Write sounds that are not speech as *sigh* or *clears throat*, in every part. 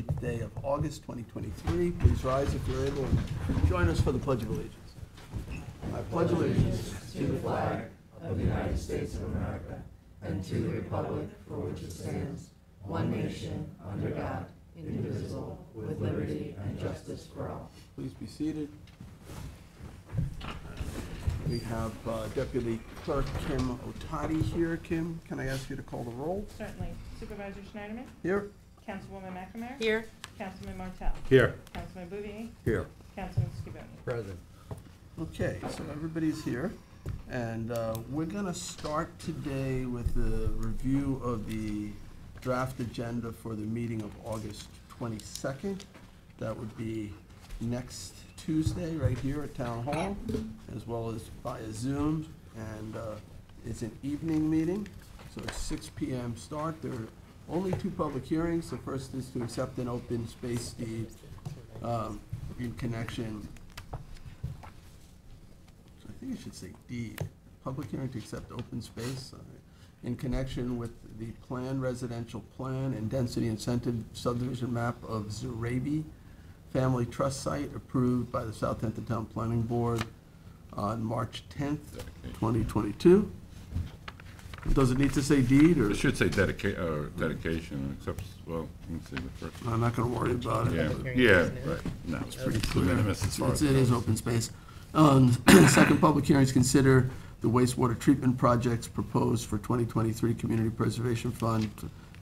28th day of August 2023. Please rise if you're able and join us for the Pledge of Allegiance. I pledge allegiance to the flag of the United States of America and to the republic for which it stands, one nation, under God, indivisible, with liberty and justice for all. Please be seated. We have uh, Deputy Clerk Kim Otadi here. Kim, can I ask you to call the roll? Certainly. Supervisor Schneiderman? Here? Councilwoman McNamara? Here. Councilman Martel? Here. Councilman Bouvier? Here. Councilman Schiavoni? Present. Okay, so everybody's here, and uh, we're gonna start today with the review of the draft agenda for the meeting of August twenty-second. That would be next Tuesday, right here at Town Hall, as well as via Zoom, and uh, it's an evening meeting, so it's six P M start. There are only two public hearings. The first is to accept an open space deed um, in connection so I think it should say deed. Public hearing to accept open space uh, in connection with the planned residential plan and density incentive subdivision map of Zurabi Family Trust Site approved by the Southampton Town Planning Board on March tenth, twenty twenty-two. Does it need to say deed, or, It should say dedica, uh, dedication, except, well, let me see the first. I'm not gonna worry about it. Yeah, yeah, right, no, it's pretty clear. minimus as far It's- as. It is open space. Um, *clears throat* Second public hearing is consider the wastewater treatment projects proposed for 2023 Community Preservation Fund,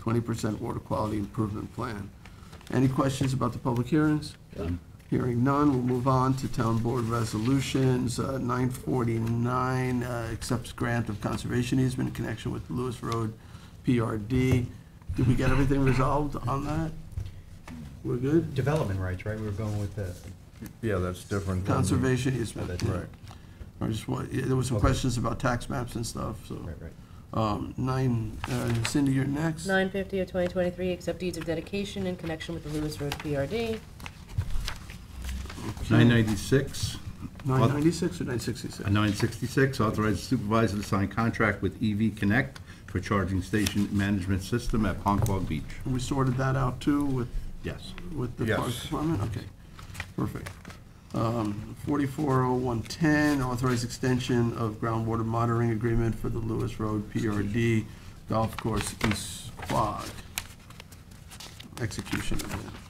20% water quality improvement plan. Any questions about the public hearings? Hearing none, we'll move on to town board resolutions. Uh, 949 uh, accepts grant of conservation easement in connection with Lewis Road PRD. Did we get everything resolved on that? We're good? Development rights, right? We were going with the, Yeah, that's different. than- Conservation easement. that's yeah. Right. I just want, yeah, there was some Okay. questions about tax maps and stuff, so. right, right. Um, nine, uh, Cindy, you're next. Nine fifty of twenty twenty-three, accept deeds of dedication in connection with the Lewis Road PRD. Nine ninety-six, Nine ninety-six or nine sixty-six? nine sixty-six, authorize supervisor to sign contract with EV Connect for charging station management system at Ponquogue Beach. We sorted that out too with, Yes. with the Yes. Parks Department? Okay, perfect. Um, forty-four oh one ten, authorized extension of groundwater monitoring agreement for the Lewis Road PRD Golf Course East Quad. Execution of it.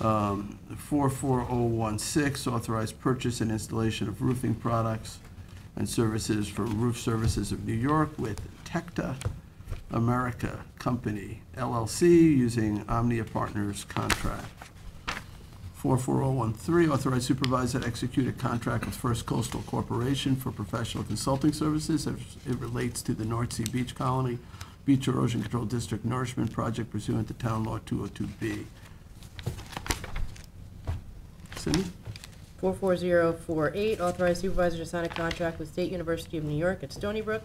Um, four-four oh one six, authorized purchase and installation of roofing products and services from Roof Services of New York with Tecta America Company LLC using Omnia Partners contract. 44013, authorized supervisor to execute a contract with First Coastal Corporation for professional consulting services as it relates to the North Sea Beach Colony Beach Erosion Control District Nourishment Project pursuant to Town Law 202B. Cindy? Four four zero four eight, authorized supervisor to sign a contract with State University of New York at Stony Brook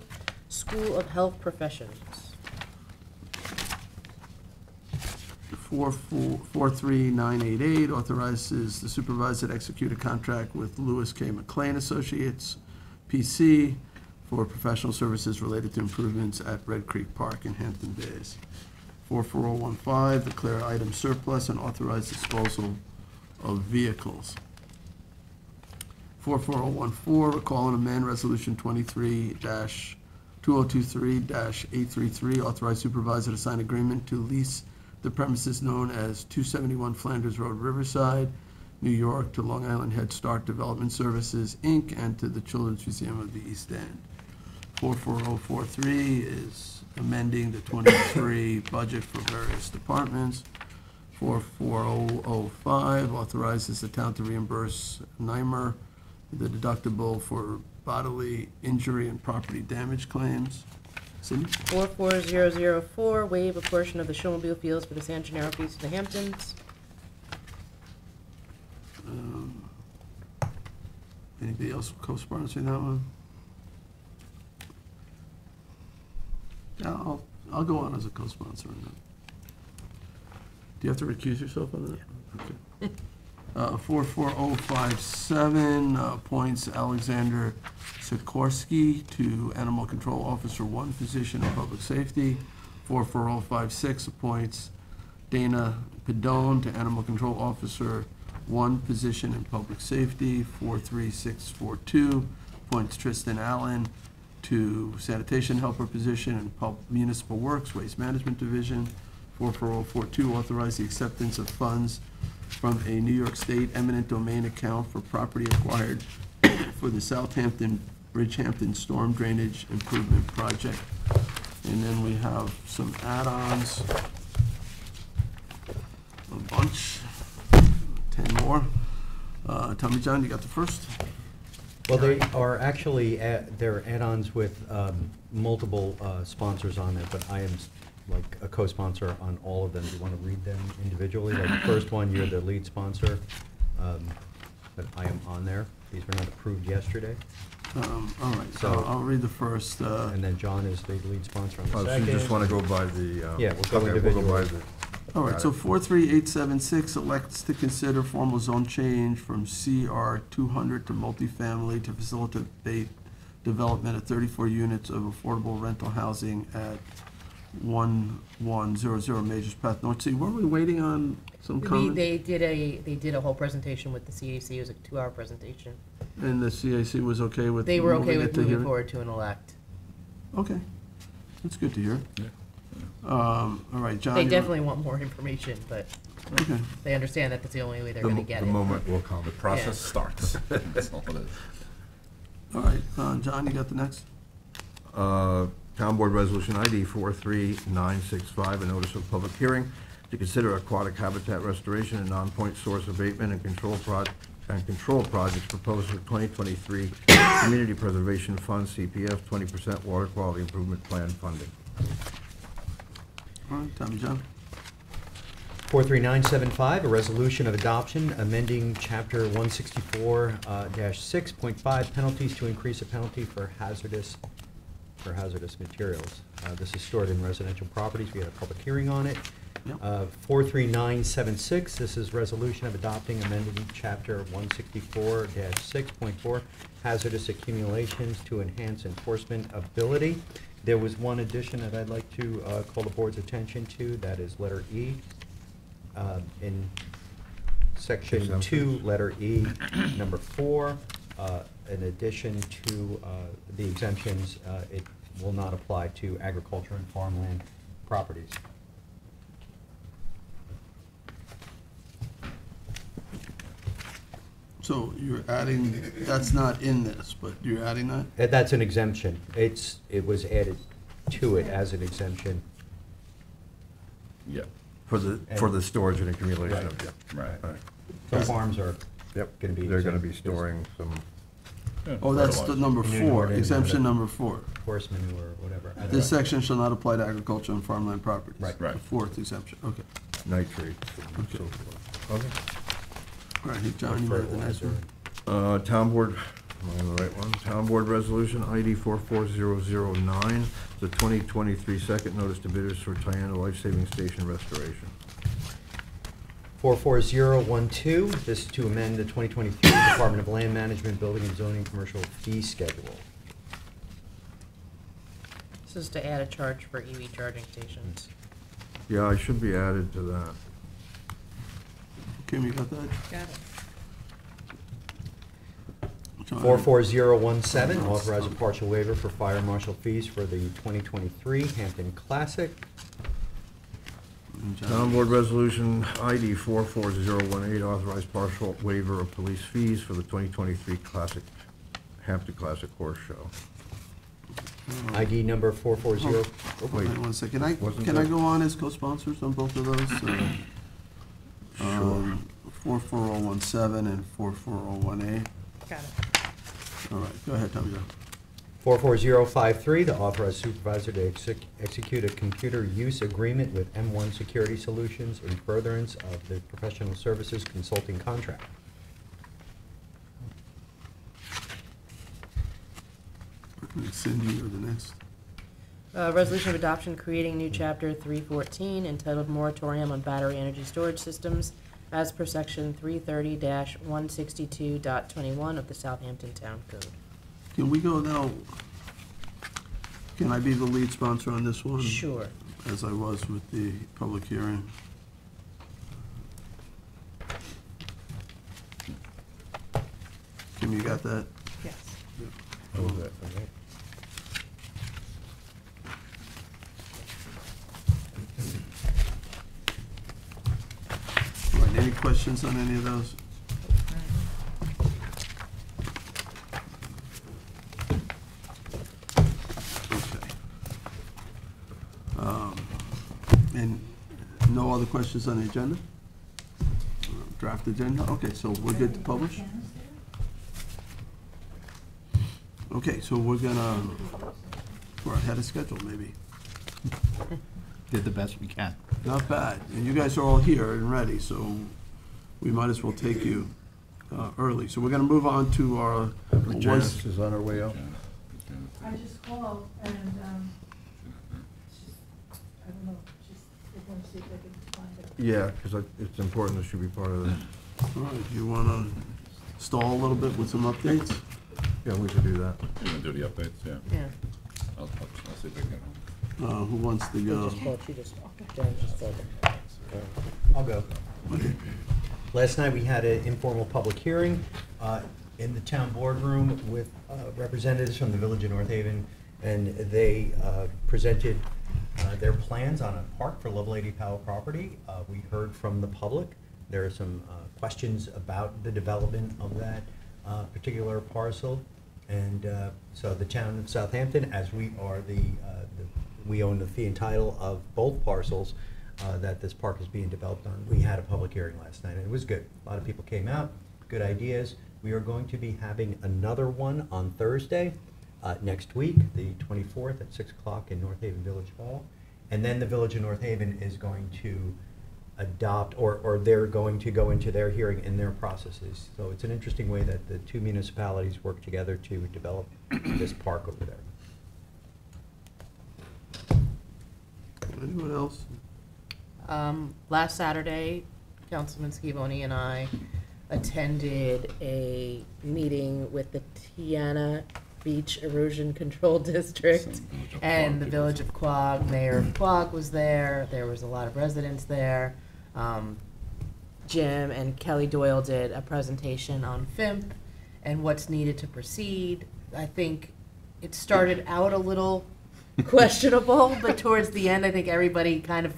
School of Health Professions. 43988 authorizes the supervisor to execute a contract with Lewis K. McLean Associates, P.C., for professional services related to improvements at Red Creek Park in Hampton Bays. 44015, declare item surplus and authorize disposal of vehicles. 44014, recall and amend Resolution 23-2023-833, authorize supervisor to sign agreement to lease the premises known as 271 Flanders Road, Riverside, New York, to Long Island Head Start Development Services, Inc., and to the Children's Museum of the East End. 44043 is amending the 23 budget for various departments. 44005 authorizes the town to reimburse NYMIR the deductible for bodily injury and property damage claims. Cindy? Four four zero zero four, waive a portion of the showmobile fees for the San Gennaro Feast of the Hamptons. Um, Anybody else co-sponsoring that one? Yeah, I'll, I'll go on as a co-sponsor on that. Do you have to recuse yourself on that? Okay. Uh, 44057 uh, appoints Alexander Sikorsky to Animal Control Officer One position in Public Safety. 44056 appoints Dana Padone to Animal Control Officer, one position in Public Safety, 43642. Appoints Tristan Allen to Sanitation Helper position in Pub- Municipal Works, Waste Management Division, 44042. Authorize the acceptance of funds from a New York State eminent domain account for property acquired for the Southampton, Bridgehampton Storm Drainage Improvement Project. And then we have some add-ons. A bunch, ten more. Uh, Tommy John, you got the first? Well, they are actually, add- they're add-ons with um, multiple uh, sponsors on it, but I am like a co-sponsor on all of them. Do you want to read them individually? Like the first one, you're the lead sponsor, um, but I am on there. These were not approved yesterday. Um, All right, so So- I'll read the first. uh, And then John is the lead sponsor on the Oh, second. so you just want to go by the... uh, Yeah, we'll go okay, by individually. the- All right, so 43876 elects to consider formal zone change from CR 200 to multifamily to facilitate development of 34 units of affordable rental housing at 1100 Majors Path North. See, weren't we waiting on some We, comment? they did a, they did a whole presentation with the CAC, it was a two-hour presentation. And the CAC was okay with They were okay moving it with to moving hearing? forward to an elect. Okay, that's good to hear. Yeah. Um, All right, John. They you- definitely want more information, but Okay, they understand that that's the only way they're The gonna mo- get The it. moment will come. The process starts. *laughs* That's all it is. all right, uh, John, you got the next? Uh, Town Board Resolution ID 43965, a notice of public hearing to consider aquatic habitat restoration and non-point source abatement and control proj, and control projects proposed for 2023 Community Preservation Fund, CPF, 20% Water Quality Improvement Plan funding. All right, Tommy John. 43975, a resolution of adoption amending Chapter 164-6.5 uh, penalties to increase a penalty for hazardous, for hazardous materials. Uh, This is stored in residential properties. We had a public hearing on it. Yep. Uh, 43976, this is resolution of adopting amending Chapter 164-6.4 hazardous accumulations to enhance enforcement ability. There was one addition that I'd like to uh, call the board's attention to, that is letter E. Uh, In section two, letter E, number four, uh, in addition to uh, the exemptions, uh, it will not apply to agriculture and farmland properties. So you're adding, that's not in this, but you're adding that? Uh, That's an exemption. It's, it was added to it as an exemption. Yeah, For the, for the storage and accumulation of, yeah. right. Right. So farms are Yep, Gonna be they're gonna exempt. be storing some, Yeah, Oh, that's the number four, exemption number four. horse manure or whatever. This section shall not apply to agriculture and farmland properties. Right. Right. The Fourth exemption, okay. nitrates and so Okay. forth. Okay. All right, hey, John, you have the next one? Uh, Town Board, am I on the right one? Town Board Resolution ID 44009, the 2023 second notice to bidders for Tiana Life Saving Station restoration. 44012, this is to amend the 2023 Department of Land Management Building and Zoning Commercial Fee Schedule. This is to add a charge for EV charging stations. Yeah, I should be added to that. Kim, you got that? Got it. John? 44017, authorize a partial waiver for fire marshal fees for the 2023 Hampton Classic. And Town Board Resolution ID 44018, authorized partial waiver of police fees for the 2023 Classic, Hampton Classic Horse Show. ID number 440, Oh, Wait, one second, Can I, Wasn't can I there- go on as co-sponsors on both of those? Uh, um, 44017 and 44018. Got it. All right, go ahead, Tommy John. 44053, to authorize supervisor to exec- execute a computer use agreement with M1 Security Solutions in furtherance of the professional services consulting contract. Cindy, you're the next. Uh, resolution of adoption creating new chapter three fourteen entitled moratorium on battery energy storage systems as per section 330-162.21 of the Southampton Town Code. Can we go now, can I be the lead sponsor on this one? Sure. As I was with the public hearing? Kim, you got that? Yes. Any questions on any of those? And no other questions on the agenda? Draft agenda? Okay, so we're good to publish? Okay, so we're gonna, we're ahead of schedule, maybe. Did the best we can. Not bad. And you guys are all here and ready, so we might as well take you uh, early. So we're going to move on to our, Janice is on her way out. I just called and, um, she's, I don't know, she's, they're see if they can find it. Yeah, because it's important, it should be part of this. all right, you want to stall a little bit with some updates? Yeah, we should do that. You wanna do the updates, yeah? Yeah. I'll, I'll I'll see if I can. Uh, Who wants to go? she just, Jen just called I'll go. Last night, we had an informal public hearing uh, in the town boardroom with uh, representatives from the Village of North Haven, and they uh, presented uh, their plans on a park for Lovelady Powell property. Uh, We heard from the public. There are some uh, questions about the development of that uh, particular parcel. And uh, so the town of Southampton, as we are the, uh, the- we own the fee and title of both parcels that this park is being developed on, we had a public hearing last night, and it was good. A lot of people came out, good ideas. We are going to be having another one on Thursday, uh, next week, the 24th, at 6 o'clock in North Haven Village Hall. And then the Village of North Haven is going to adopt, or, or they're going to go into their hearing in their processes. So it's an interesting way that the two municipalities work together to develop this park over there. Anyone else? Um, last Saturday, Councilman Schiavoni and I attended a meeting with the Tiana Beach Erosion Control *laughs* District Some Village of and the. Village of Quogue. Mayor of Quogue was there. There was a lot of residents there. Um, Jim and Kelly Doyle did a presentation on FIMP and what's needed to proceed. I think it started out a little *laughs* questionable, but towards the end, I think everybody kind of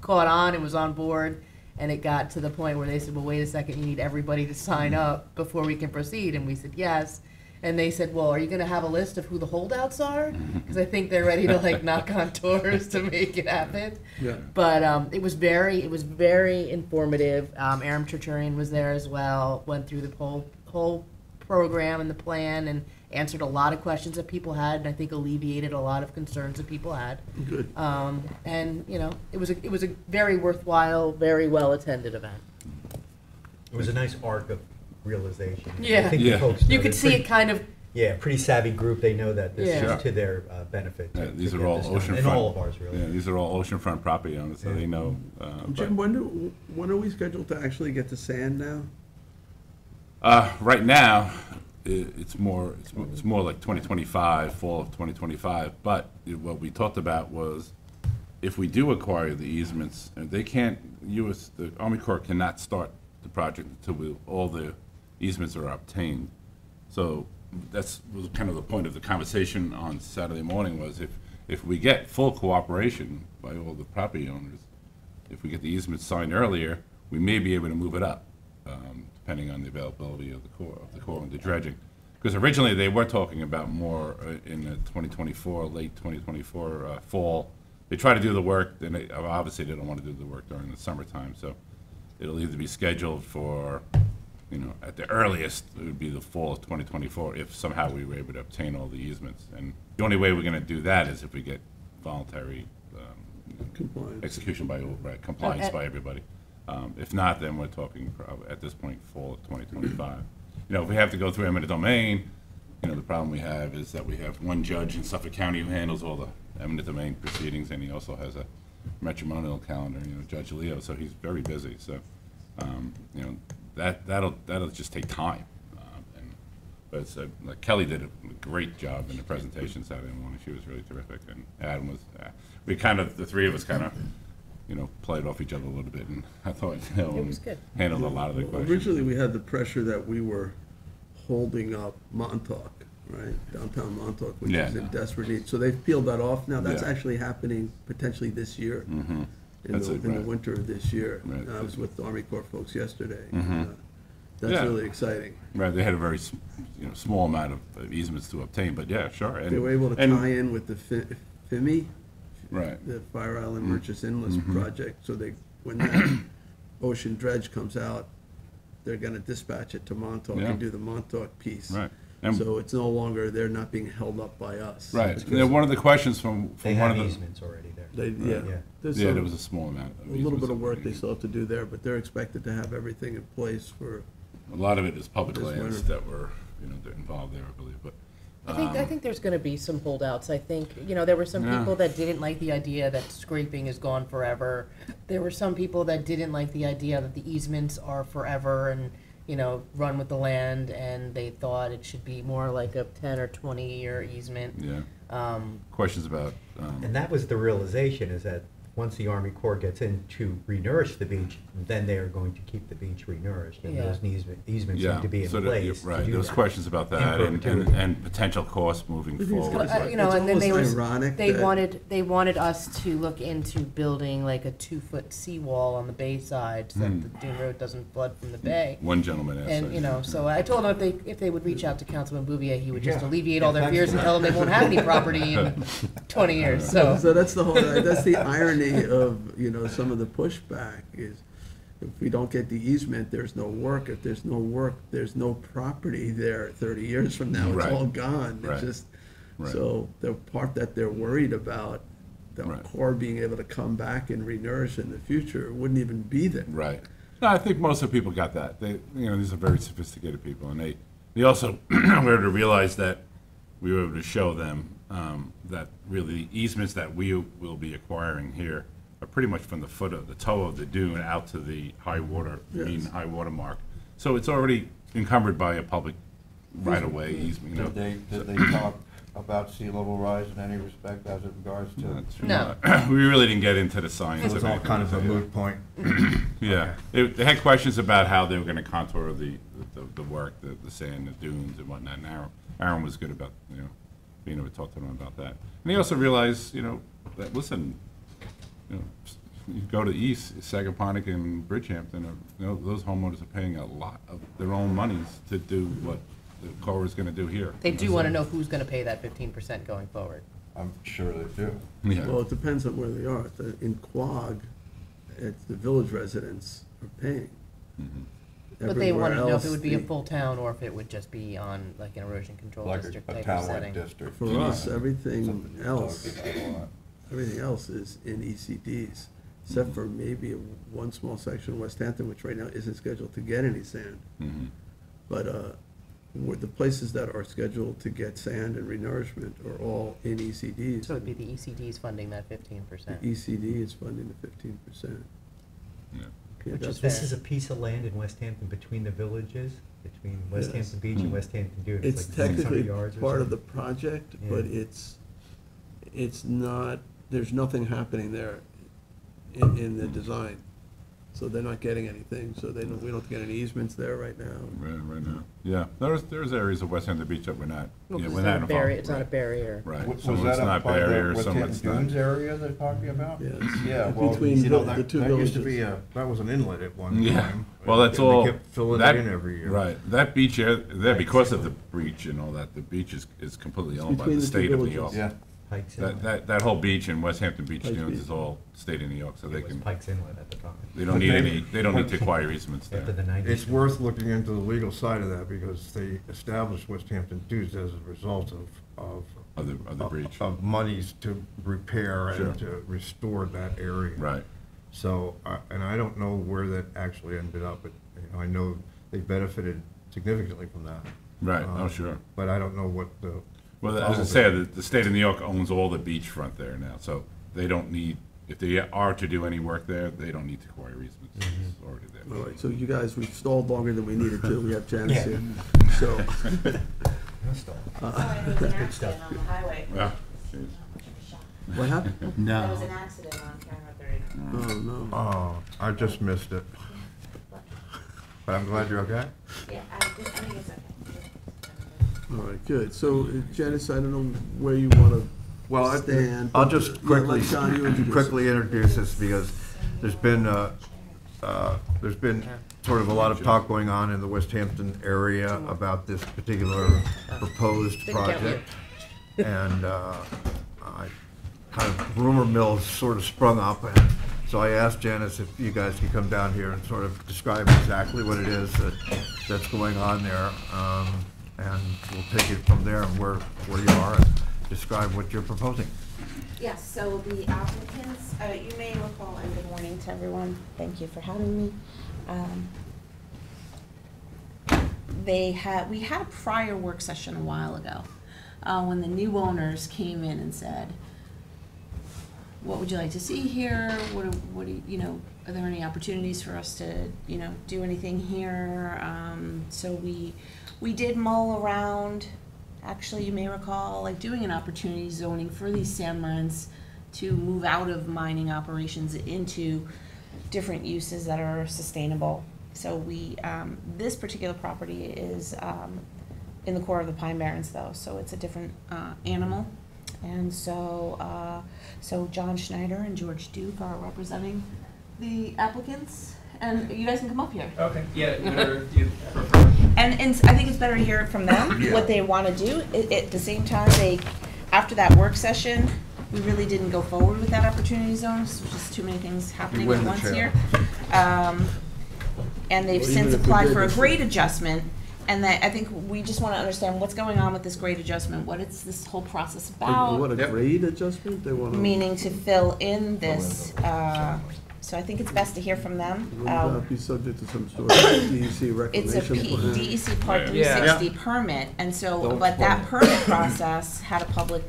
caught on and was on board. And it got to the point where they said, well, wait a second, you need everybody to sign up before we can proceed. And we said, yes. And they said, well, are you gonna have a list of who the holdouts are? *laughs* Because I think they're ready to like knock on doors to make it happen. Yeah. But um, it was very, it was very informative. Um, Aram Terchunian was there as well, went through the whole, whole program and the plan and answered a lot of questions that people had, and I think alleviated a lot of concerns that people had. Good. Um, and, you know, it was a, it was a very worthwhile, very well-attended event. It was a nice arc of realization. Yeah. I think Yeah. folks You could see pretty- it kind of, Yeah, pretty savvy group. They know that this Yeah. is to their uh, benefit. to- Yeah, these are get all this done. oceanfront. And all of ours, Yeah, really. these are all oceanfront property owners, so Yeah. they know. uh, Jim, when do, when are we scheduled to actually get to sand now? Uh, right now, i it's more, it's, it's more like twenty twenty-five, fall of twenty twenty-five, but i- what we talked about was if we do acquire the easements, and they can't, US, the Army Corps cannot start the project until we, all the easements are obtained. So that's, was kind of the point of the conversation on Saturday morning was if, if we get full cooperation by all the property owners, if we get the easements signed earlier, we may be able to move it up, um, depending on the availability of the core, of the core and the dredging. Because originally, they were talking about more uh, in the 2024, late 2024 uh, fall. They try to do the work, then they, obviously, they don't want to do the work during the summertime, so it'll either be scheduled for, you know, at the earliest, it would be the fall of 2024, if somehow we were able to obtain all the easements. And the only way we're going to do that is if we get voluntary um, Compliance. execution by, all- right, compliance by everybody. Um, If not, then we're talking prob- at this point, fall of 2025. You know, if we have to go through eminent domain, you know, the problem we have is that we have one judge in Suffolk County who handles all the eminent domain proceedings, and he also has a matrimonial calendar, you know, Judge Leo, so he's very busy, so, um, you know, that, that'll, that'll just take time. Um, and But it's, uh, like Kelly did a great job in the presentation Saturday morning, she was really terrific, and Adam was, uh, we kind of, the three of us kind of, you know, played off each other a little bit, and *laughs* I thought, you know, It was good. handled a lot of the Well, questions. Originally, we had the pressure that we were holding up Montauk, right? Downtown Montauk, which Yeah, is in no. desperate need. So they've peeled that off. Now, that's Yeah. actually happening potentially this year. Mhm. In That's the, it, in the right. winter of this year. Right. I was with the Army Corps folks yesterday. Mhm. and, uh, That's Yeah. really exciting. Right, they had a very, s- you know, small amount of easements to obtain, but yeah, sure. and- They were able to and- tie in with the Fi- FIMI, Right, the Fire Island Mm. Moriches Inlet Mhm. project, so they, when that *coughs* ocean dredge comes out, they're gonna dispatch it to Montauk Yeah. and do the Montauk piece. right. And, So it's no longer, they're not being held up by us. right, because Yeah, one of the questions from, They from one have of the. easements already there. They, yeah. Yeah. There's Yeah, some- there was a small amount. A little bit of work they used. still have to do there, but they're expected to have everything in place for, A lot of it is public This lands winter. that were, you know, they're involved there, I believe, but. I think, I um, think there's gonna be some holdouts. I think, you know, there were some Yeah. people that didn't like the idea that scraping is gone forever. There were some people that didn't like the idea that the easements are forever and, you know, run with the land, and they thought it should be more like a ten or twenty-year easement. Yeah, Um, questions about, um, And that was the realization, is that once the Army Corps gets in to renourish the beach, then they are going to keep the beach renourished, and Yeah. those easement- easements yeah. need to be in so that- place to Right, do there was that. questions about In that and, and, perpetuity. and potential costs moving I it's forward. kinda Uh, you know, It's and then they almost was, ironic they that- wanted, they wanted us to look into building like a two-foot seawall on the bay side so that Hmm. the Dune Road doesn't flood from the bay. One gentleman asked. And, you know, so I told them if they, if they would reach out to Councilman Bouvier, he would just Yeah. alleviate all their fears and tell them they won't have any *laughs* property in twenty years, so so. that's the whole, that's the irony of, you know, some of the pushback is if we don't get the easement, there's no work. If there's no work, there's no property there thirty years from now. It's Right. all gone. Right. It's just, Right. so the part that they're worried about, the core being able to come back and renourish in the future, wouldn't even be there. Right. No, I think most of the people got that. They, you know, these are very sophisticated people, and they, they also *clears throat* were able to realize that we were able to show them um, that really the easements that we will be acquiring here are pretty much from the foot of, the toe of the dune out to the high water, mean Yes. high water mark. So it's already encumbered by a public right-of-way easement, you know. Did they, did they talk about sea level rise in any respect as it regards to? That's- No. *clears throat* We really didn't get into the science It of was all anything, kind of a so, moot point. *clears throat* Yeah, they, they had questions about how they were gonna contour the, the, the work, the, the sand, the dunes and whatnot, and Aaron, Aaron was good about, you know, being able to talk to them about that. And he also realized, you know, that, listen, you know, you go to the east, Sagaponack and Bridgehampton, uh, you know, those homeowners are paying a lot of their own monies to do what the Corps is gonna do here. They do wanna know who's gonna pay that fifteen percent going forward. I'm sure they do. Yeah, Well, it depends on where they are. If they're In Quogue, it's the village residents are paying. But they wanted to know if it would be a full town or if it would just be on like an erosion control Like district a- a type of town-like setting. district. For us, everything Something you else, talk about a lot. everything else is in ECDs, except for maybe one small section of West Hampton, which right now isn't scheduled to get any sand. mhm. But, uh, where the places that are scheduled to get sand and renourishment are all in ECDs. So it'd be the ECDs funding that fifteen The percent. ECD is funding the fifteen percent. yeah. Which is This is a piece of land in West Hampton between the villages, between West Yes. Hampton Beach and Hmm. West Hampton Dune. It's like 600 technically yards or part of the something. project, but Yeah. it's, it's not, there's nothing happening there in, in the design. So they're not getting anything, so they don't, we don't get any easements there right now. Right, right now. Yeah, there's, there's areas of West Hampton Beach that we're not, Well, yeah, 'cause we're it's not not a involved. barrier, it's not a right. barrier. Right, Was some of that it's up not by the barrier, West some of Hampton it's not. Dunes area they're talking about? Yes. Yeah, well, Between you know, the- that, the two that used to be villages. a, that was an inlet at one Yeah, time. well, that's and all. They kept filling that- it in every year. Right, that beach there, there, because of the breach and all that, the beach is, is completely owned by between the the two state of New villages. York. Yeah, Pikes That, Inlet. that, that whole beach in West Hampton Beach Pikes Dunes Beach. is all state of New York, so they It was can, Pikes Inlet at the time, they don't need any, they don't need to *laughs* acquire easements after the there. nineties. it's worth looking into the legal side of that because they established West Hampton Dunes as a result of, of. Of the- of the breach. Of monies to repair Sure. and to restore that area. Right, So, uh, and I don't know where that actually ended up, but, you know, I know they benefited significantly from that. right, oh, sure. But I don't know what the. Well, as I say, the, the state of New York owns all the beachfront there now, so they don't need, if they are to do any work there, they don't need to acquire easements. It's mm-hmm. already there. All right, so you guys, we've stalled longer than we needed to. We have Janice here. *laughs* So, uh, Sorry, there was an *laughs* accident on the highway. Yeah, jeez. what happened? No. There was an accident on County Road Oh, no. Oh, I just missed it. But I'm glad you're okay. thirty. Yeah, I, I think it's okay. All right, good. So uh, Janice, I don't know where you want to Well, I- stand. I'll just yeah, quickly, let John, you introduce *clears throat* it. quickly introduce this because there's been, uh, uh, there's been sort of a lot of talk going on in the West Hampton area about this particular proposed Didn't count project. And uh, I, kind of rumor mill sort of sprung up, and so I asked Janice if you guys could come down here and sort of describe exactly what it is that, that's going on there. Um, And we'll take it from there and where, where you are and describe what you're proposing. Yes, so the applicants, uh, you may recall, and good morning to everyone, thank you for having me. Um, They had, we had a prior work session a while ago, uh, when the new owners came in and said, what would you like to see here? What, do- what, do you know, are there any opportunities for us to, you know, do anything here? Um, so we, we did mull around, actually, you may recall, like doing an opportunity zoning for these sand mines to move out of mining operations into different uses that are sustainable. So we, um, this particular property is, um, in the core of the Pine Barrens though, so it's a different, uh, animal. And so, uh, so John Schneider and George Duke are representing the applicants, and you guys can come up here. Okay, yeah, *laughs* whatever you prefer. And, and I think it's better to hear it from them, what they wanna do. At, at the same time, they, after that work session, we really didn't go forward with that opportunity zones, there's just too many things happening win at the once chair. here. Um, and they've Well, since if we applied did for a this- grade adjustment, and that, I think we just wanna understand what's going on with this grade adjustment, what is this whole process about. What, a Yep. grade adjustment? They want to, Meaning to fill in this, uh, so I think it's best to hear from them. wouldn't Uh, that be subject to some sort of DEC *coughs* It's a reclamation plan? DEC Part three Yeah. sixty permit, and so, Don't but that permit process had a public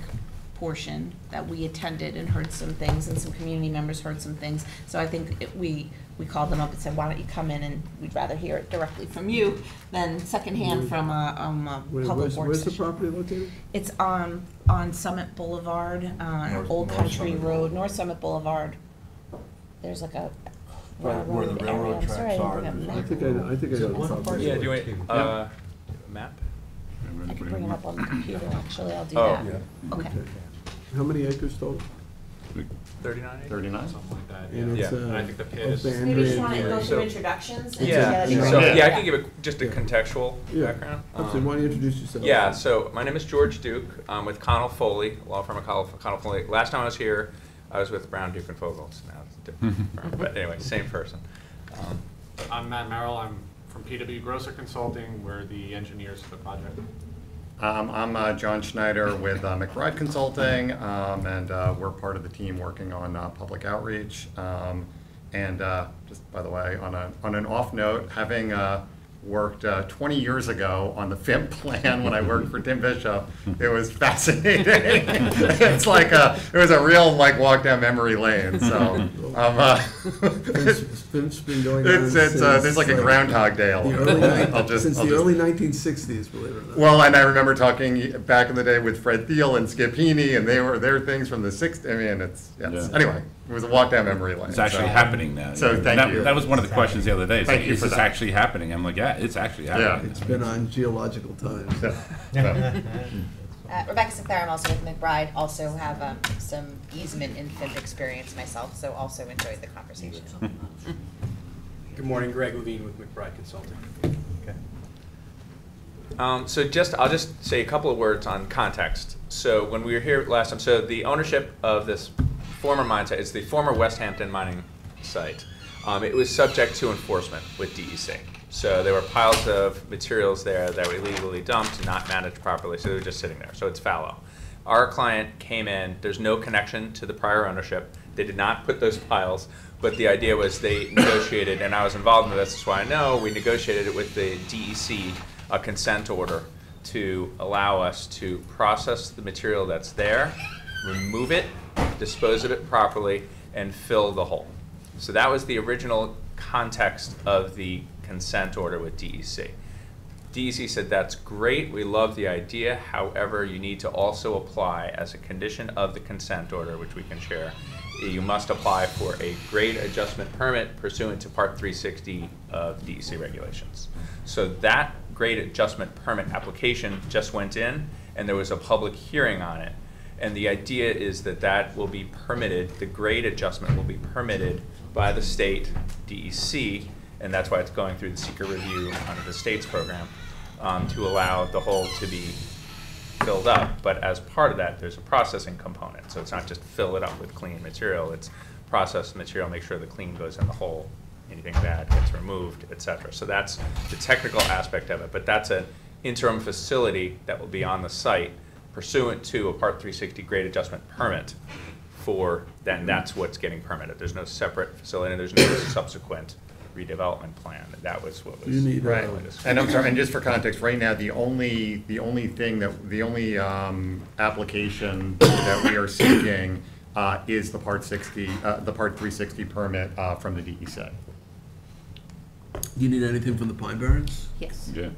portion that we attended and heard some things, and some community members heard some things. So I think it- we, we called them up and said, why don't you come in, and we'd rather hear it directly from you than secondhand from a, um, a Where- public Where's, work where's the property located? It's on, on Summit Boulevard, uh, North- Old North Country Summit. Road, North Summit Boulevard. There's like a Right where the railroad railroad area, I'm sorry, I tracks don't are, have a there's map. I think I, I think I know the property. Yeah, do you uh, map? I can bring it up on the computer, actually, I'll do Oh. that. Yeah. Okay. How many acres total? Thirty-nine acres? Thirty-nine? Something like that, And yeah. it's, Yeah, and I uh, think the pit is. Maybe you just wanna Andrea- go So- through introductions? and Yeah, that'd be so, great. yeah, I can give a, just a Yeah. contextual Yeah. background. Absolutely, Um, why don't you introduce yourself? Yeah, so my name is George Duke. I'm with Connell Foley, law firm of Connell Connell Foley. Last time I was here, I was with Brown, Duke and Fogel. So now it's a different *laughs* but anyway, same person. Um, I'm Matt Merrill, I'm from PW Grosser Consulting, we're the engineers for the project. Um, I'm uh, John Schneider with uh, McBride Consulting, um, and uh, we're part of the team working on uh, public outreach. Um, and uh, just by the way, on a on an off note, having uh, worked uh, 20 years ago on the FIM plan when I worked for Tim Bishop, it was fascinating. *laughs* it's like a it was a real like walk down memory lane. So um, uh, It's it's been going on it's it's uh, there's like a Groundhog Day. The early, I'll just since I'll the just- early nineteen sixties, believe it or not. well, and I remember talking back in the day with Fred Thiele and Skip Heaney, and they were their things from the '60s. I mean, it's yes. Yeah. Anyway, it was a walk down memory lane. It's actually so- happening now. So And thank that- you. That was one of the questions the other day. It's Thank like, you is for this that. actually happening? I'm like, yeah, it's actually happening. Yeah. happening. It's been on geological times. So- so- *laughs* Uh, Rebecca Sinclair, I'm also with McBride, also have um, some easement and FIM experience myself, so also enjoyed the conversation. *laughs* Good morning, Greg Levine with McBride Consulting. Um, so just, I'll just say a couple of words on context. So when we were here last time, so the ownership of this former mine site, it's the former West Hampton mining site. Um, it was subject to enforcement with DEC. So there were piles of materials there that were illegally dumped, and not managed properly, so they were just sitting there. So it's fallow. Our client came in, there's no connection to the prior ownership. They did not put those piles, but the idea was they negotiated, and I was involved in this, that's why I know, we negotiated it with the DEC, a consent order to allow us to process the material that's there, remove it, dispose of it properly, and fill the hole. So that was the original context of the consent order with DEC. DEC said, that's great, we love the idea, however, you need to also apply as a condition of the consent order, which we can share, you must apply for a grade adjustment permit pursuant to Part 360 of DEC regulations. So that grade adjustment permit application just went in, and there was a public hearing on it. And the idea is that that will be permitted, the grade adjustment will be permitted by the state DEC, and that's why it's going through the SEQR review under the state's program, um, to allow the hole to be filled up, but as part of that, there's a processing component. So it's not just fill it up with clean material, it's process material, make sure the clean goes in the hole, anything bad gets removed, et cetera. So that's the technical aspect of it, but that's an interim facility that will be on the site pursuant to a Part 360 grade adjustment permit for, then that's what's getting permitted. There's no separate facility, and there's no subsequent redevelopment plan. That was what was. You need, Right, and I'm sorry, and just for context, right now, the only, the only thing that, the only um, application that we are seeking uh, is the Part 60, uh, the Part 360 permit uh, from the DEC. Do you need anything from the Pine Barrens Yes, Yeah.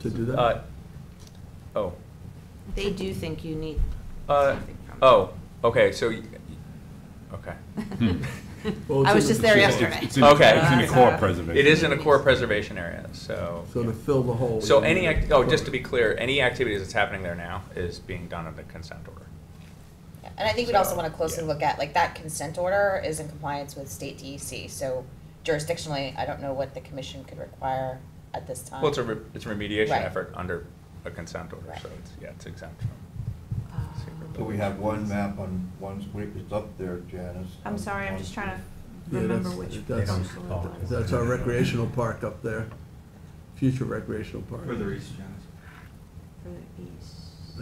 to do that? Uh, Oh, they do think you need uh, something from. oh, okay, so, y- okay. *laughs* Well, it's I in was the just there facility. yesterday. It's in, Okay. it's in the core preservation. It is in a core preservation area, so. So to fill the hole. So you any, need act- oh, just to be clear, any activities that's happening there now is being done under consent order. Yeah, And I think we'd also wanna closely yeah. look at, like, that consent order is in compliance with state DEC, so jurisdictionally, I don't know what the commission could require at this time. Well, it's a, re- it's a remediation Right. effort under a consent order, Right. so it's, yeah, it's exempt from. secret Do we have one map on one, it's up there, Janice. I'm sorry, I'm just trying to Yeah, remember that's- which. That's, parcel it was. that's our recreational park up there, future recreational park. Further east, Janice. For the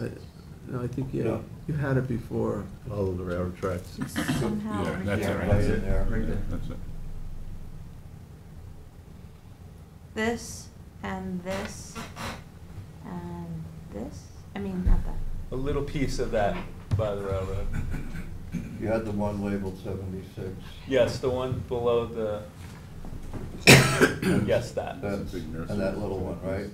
east. I- No, I think, yeah, Yeah. you had it before. Follow the railroad tracks. Somehow Yeah, that's here. it, Right right in there. Right there. That's it. This and this and this, I mean, not that. A little piece of that by the railroad. You had the one labeled seventy-six. Yes, the one below the, yes, that, That's, big nursery. and that little one, right?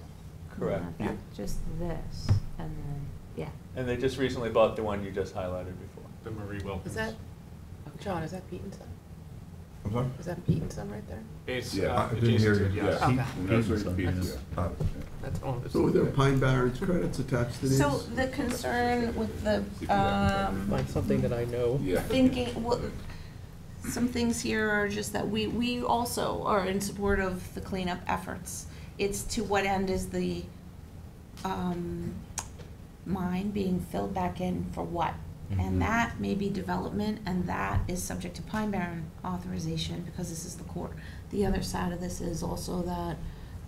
correct. Not that, Just this, and then, yeah. And they just recently bought the one you just highlighted before. The Marie Wilkins. Is that, John, is that Pete and Son? I'm sorry? Is that Pete and Son right there? It's Yeah. uh, I didn't hear adjacent to, yes. Yeah. Okay. Pete- Nursery Pete, That's- yeah. Uh, That's all. So were there Pine Barrens credits attached to these? So the concern with the, um, Like something that I know. Yeah. thinking, well, some things here are just that we, we also are in support of the cleanup efforts. It's to what end is the, um, mine being filled back in for what? And that may be development, and that is subject to Pine Barren authorization, because this is the court. The other side of this is also that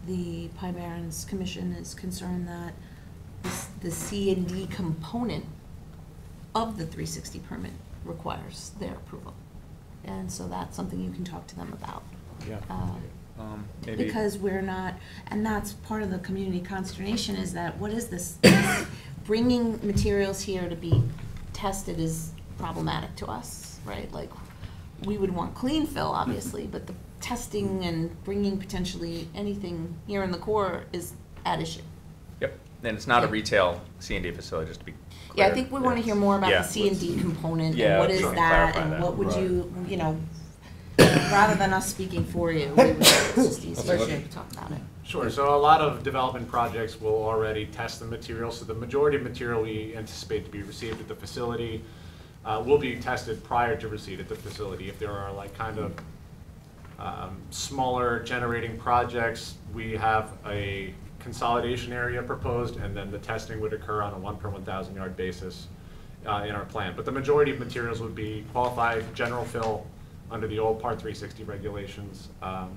the Pine Barrens Commission is concerned that this, the C and D component of the three sixty permit requires their approval. And so that's something you can talk to them about. Yeah. Um, Um, maybe. Because we're not, and that's part of the community consternation is that, what is this? *coughs* Bringing materials here to be tested is problematic to us, right? Like, we would want clean fill, obviously, mm-hmm. but the testing and bringing potentially anything here in the core is at issue. Yep, and it's not a retail C and D facility, just to be Yeah, I think we want to hear more about Yeah. the C and D component Yeah, and what is sure. that Clarify and that. what would Right. you, you know, *coughs* rather than us speaking for you, we would, it's *laughs* just easier to talk about it. Sure, so a lot of development projects will already test the material, so the majority of material we anticipate to be received at the facility uh, will be tested prior to receipt at the facility. If there are like kind of um, smaller generating projects, we have a consolidation area proposed, and then the testing would occur on a one per one thousand yard basis uh, in our plan. But the majority of materials would be qualified general fill under the old Part three sixty regulations. Um,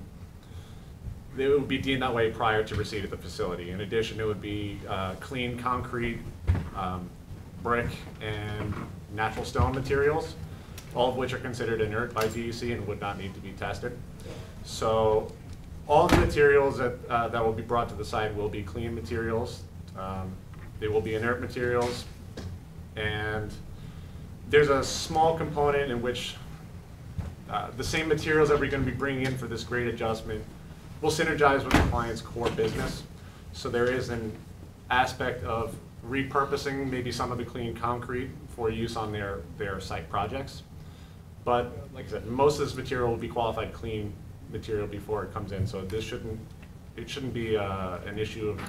they would be deemed that way prior to receipt at the facility. In addition, it would be uh, clean concrete, um, brick, and natural stone materials, all of which are considered inert by DEC and would not need to be tested. So all the materials that, uh, that will be brought to the site will be clean materials. Um, They will be inert materials. And there's a small component in which uh, the same materials that we're going to be bringing in for this grade adjustment will synergize with the client's core business. So there is an aspect of repurposing maybe some of the clean concrete for use on their, their site projects. But like I said, most of this material will be qualified clean material before it comes in, so this shouldn't it shouldn't be uh, an issue of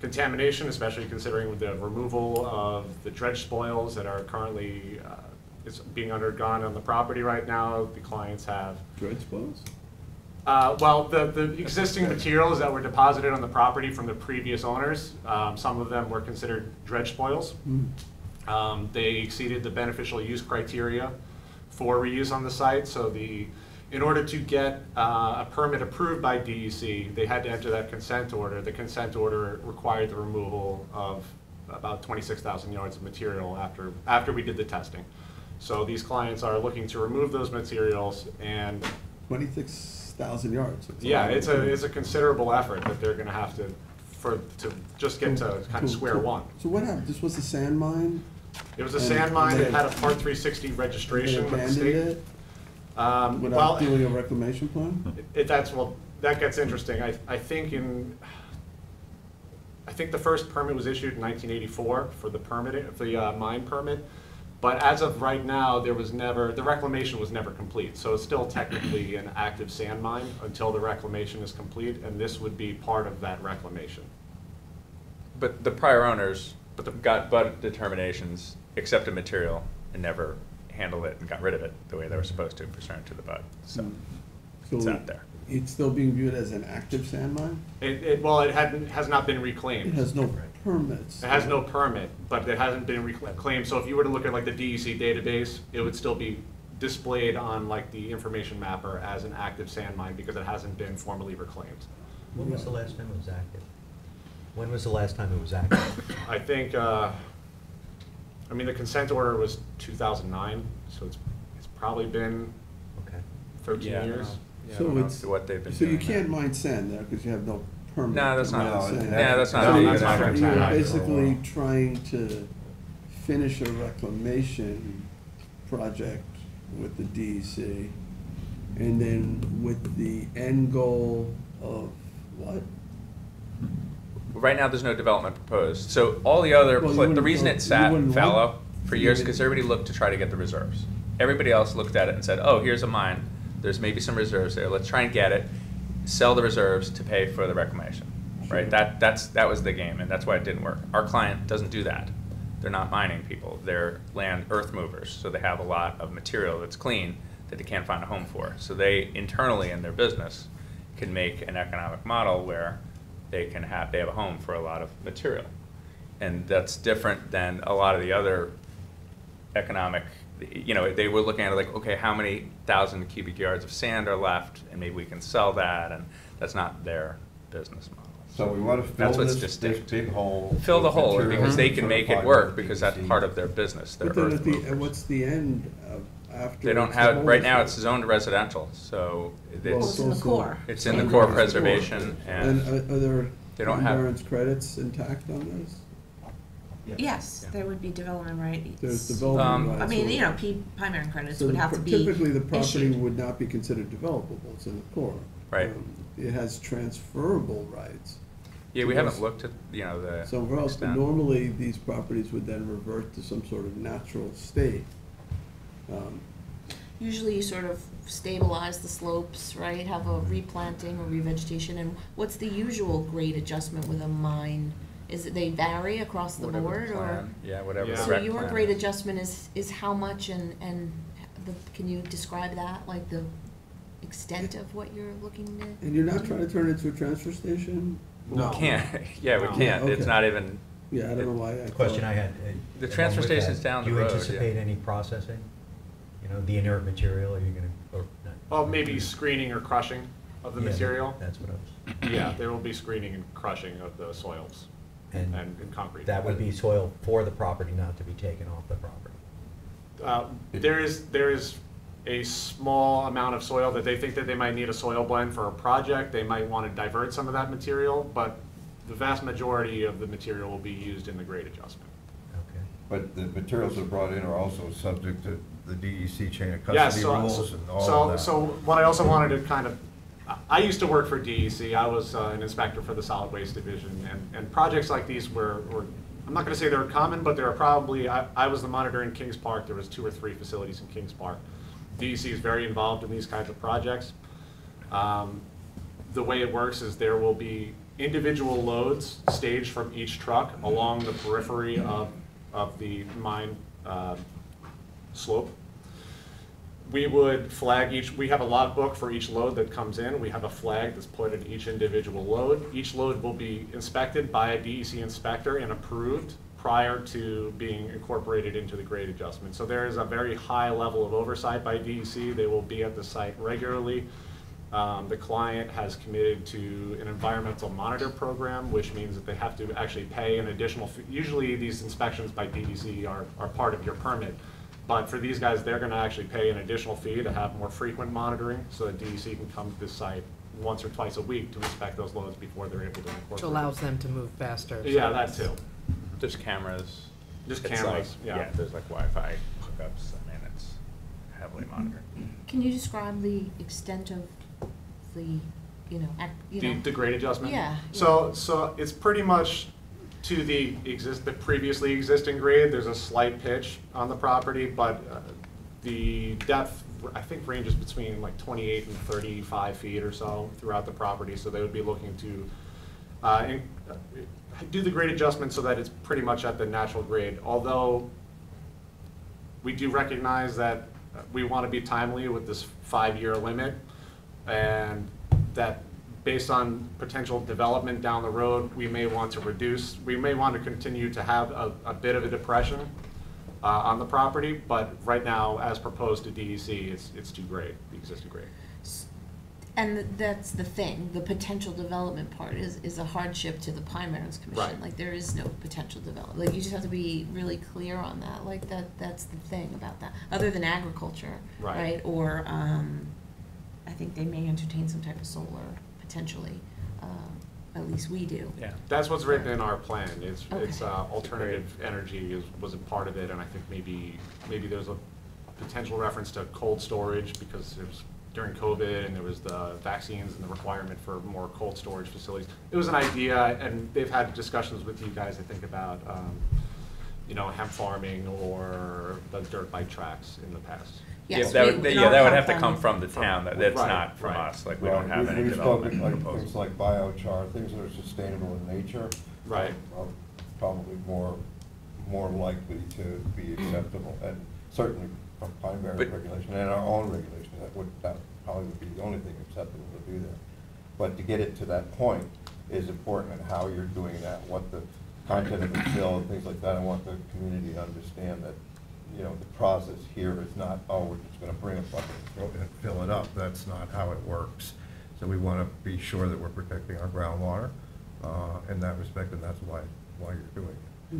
contamination, especially considering the removal of the dredge spoils that are currently, uh, is being undergone on the property right now. The clients have Dredge spoils? Uh, Well, the, the existing materials that were deposited on the property from the previous owners, um, some of them were considered dredge spoils. Um, They exceeded the beneficial use criteria for reuse on the site, so the, in order to get uh, a permit approved by DEC, they had to enter that consent order. The consent order required the removal of about 26,000 yards of material after, after we did the testing. So these clients are looking to remove those materials and Twenty-six thousand yards. It's yeah, lot. it's a, it's a considerable effort that they're gonna have to, for, to just get to kind of square one. So what happened? This was a sand mine? It was a And sand mine, they- it had a Part 360 They registration with the abandoned state. it Um, without Well, doing a reclamation plan? *laughs* it, that's, well, that gets interesting. I, I think in, I think the first permit was issued in 1984 for the permit, for the uh, mine permit. But as of right now, there was never, the reclamation was never complete. So it's still technically *clears throat* an active sand mine until the reclamation is complete, and this would be part of that reclamation. But the prior owners but the, got bud determinations, accepted material, and never handled it and got rid of it the way they were supposed to pursuant to the bud. So hmm. it's out there. It's still being viewed as an active sand mine? It, it, well, it hadn't, has not been reclaimed. It has no permits. It has no permit, but it hasn't been reclaimed, so if you were to look at like the DEC database, it would still be displayed on like the information mapper as an active sand mine because it hasn't been formally reclaimed. When was the last time it was active? When was the last time it was active? I think, uh, I mean, the consent order was two thousand nine, so it's, it's probably been Okay. thirteen Yeah, years. know. Yeah, So it's- what they've been So you can't there. mine sand there because you have no permit. No, that's not- mine sand. yeah, that's not So the- you're- that's not You're consent. basically trying to finish a reclamation project with the DEC, and then with the end goal of what? Right now, there's no development proposed. So all the other, Well, you pla- the wouldn't reason go- it you sat wouldn't fallow want- for you years, would- because everybody looked to try to get the reserves. Everybody else looked at it and said, oh, here's a mine, there's maybe some reserves there, let's try and get it, sell the reserves to pay for the reclamation, right? That, that's, that was the game, and that's why it didn't work. Our client doesn't do that. They're not mining people, they're land earth movers, so they have a lot of material that's clean that they can't find a home for. So they internally in their business can make an economic model where they can have, they have a home for a lot of material. And that's different than a lot of the other economic, you know, they were looking at it like, okay, how many thousand cubic yards of sand are left, and maybe we can sell that, and that's not their business model. So we want to fill That's what's this, this big hole. Fill the with hole, material because they can make it work, because that's part of their business, their But then earth at the, movers. and what's the end of, after? They don't it's have, right now, it's zoned residential, so Well, it's, It's in the core. it's in the core preservation, And and are are there They don't have- endurance credits intact on this? Yes, there would be development rights. There's Um, development rights. I mean, you know, P, primary credits So would the have pr- to be Typically, the property issued. would not be considered developable, it's in the core. Right. Um, It has transferable rights. yeah, we haven't looked at, you know, the. Somewhere else, but extent. normally, these properties would then revert to some sort of natural state. Um, Usually you sort of stabilize the slopes, right, have a replanting or revegetation, and what's the usual grade adjustment with a mine? Is it, they vary across the Whatever board, or? plan- Yeah, whatever the Yeah. So rec your plan grade is. adjustment is, is how much and, and the, can you describe that, like the extent of what you're looking to? And you're not do? trying to turn it into a transfer station? We No. can't, *laughs* yeah, we No. can't, it's Okay. not even, Yeah, I don't know why I. The question I had. uh, The along transfer with that, station's down the road, Do yeah. you anticipate any processing? You know, the inert material, are you gonna, or not? Well, maybe screening or crushing of the Yeah, material. That's what I was, Yeah, there will be screening and crushing of the soils and and and concrete. that would be soil for the property, not to be taken off the property. Uh, There is, there is a small amount of soil that they think that they might need a soil blend for a project. They might want to divert some of that material, but the vast majority of the material will be used in the grade adjustment. Okay. But the materials that are brought in are also subject to the DEC chain of Yes, custody so, rules and all so, of that. so what I also wanted to kind of, I- used to work for DEC, I was uh, an inspector for the solid waste division, and, and projects like these were, were, I'm not gonna say they were common, but there are probably, I, I was the monitor in Kings Park, there was two or three facilities in Kings Park. DEC is very involved in these kinds of projects. Um, the way it works is there will be individual loads staged from each truck along the periphery of, of the mine uh, slope. We would flag each, we have a logbook for each load that comes in. We have a flag that's put in each individual load. Each load will be inspected by a DEC inspector and approved prior to being incorporated into the grade adjustment. So there is a very high level of oversight by DEC. They will be at the site regularly. Um, The client has committed to an environmental monitor program, which means that they have to actually pay an additional, usually these inspections by DEC are, are part of your permit. But for these guys, they're gonna actually pay an additional fee to have more frequent monitoring, so that DEC can come to this site once or twice a week to inspect those loads before they're able to incorporate. Which allows them to move faster. so Yeah, that too. There's cameras. Just It's cameras, like- yeah. there's like Wi-Fi hookups, I mean, it's heavily monitored. Can you describe the extent of the, you know, ac you The, know? the grade adjustment? Yeah, So, so it's pretty much to the exist, the previously existing grade, there's a slight pitch on the property, but uh, the depth, I think ranges between like twenty-eight and thirty-five feet or so throughout the property, so they would be looking to, uh, in- uh, do the grade adjustment so that it's pretty much at the natural grade, although we do recognize that we want to be timely with this five-year limit, and that based on potential development down the road, we may want to reduce, we may want to continue to have a, a bit of a depression uh, on the property, but right now, as proposed to DEC, it's, it's too great, the existing grade. And th- that's the thing, the potential development part is, is a hardship to the Pine Barrens Commission. Right. Like, there is no potential development, like, you just have to be really clear on that, like, that, that's the thing about that. Other than agriculture, Right. right, or, um, I think they may entertain some type of solar, potentially, um, at least we do. Yeah. That's what's written in our plan, it's, Okay. it's, uh, alternative energy is, was a part of it, and I think maybe, maybe there's a potential reference to cold storage, because it was during COVID, and there was the vaccines and the requirement for more cold storage facilities. It was an idea, and they've had discussions with you guys, I think, about, um, you know, hemp farming or the dirt bike tracks in the past. Yeah, Yes, that we- would, we yeah, that would have to come from- from the town, that, that's Right, not from right. us, like, we don't Well, have any we've spoken, development like, Things proposals. like biochar, things that are sustainable in nature. Right. Are probably more, more likely to be acceptable, and certainly from Pine Barrens But- regulation and our own regulation, that would, that probably would be the only thing acceptable to do there. But to get it to that point is important, and how you're doing that, what the content of the bill and things like that, I want the community to understand that, you know, the process here is not, oh, we're just gonna bring a bucket and fill- and fill it up, that's not how it works. So we wanna be sure that we're protecting our groundwater, uh, in that respect, and that's why, why you're doing it.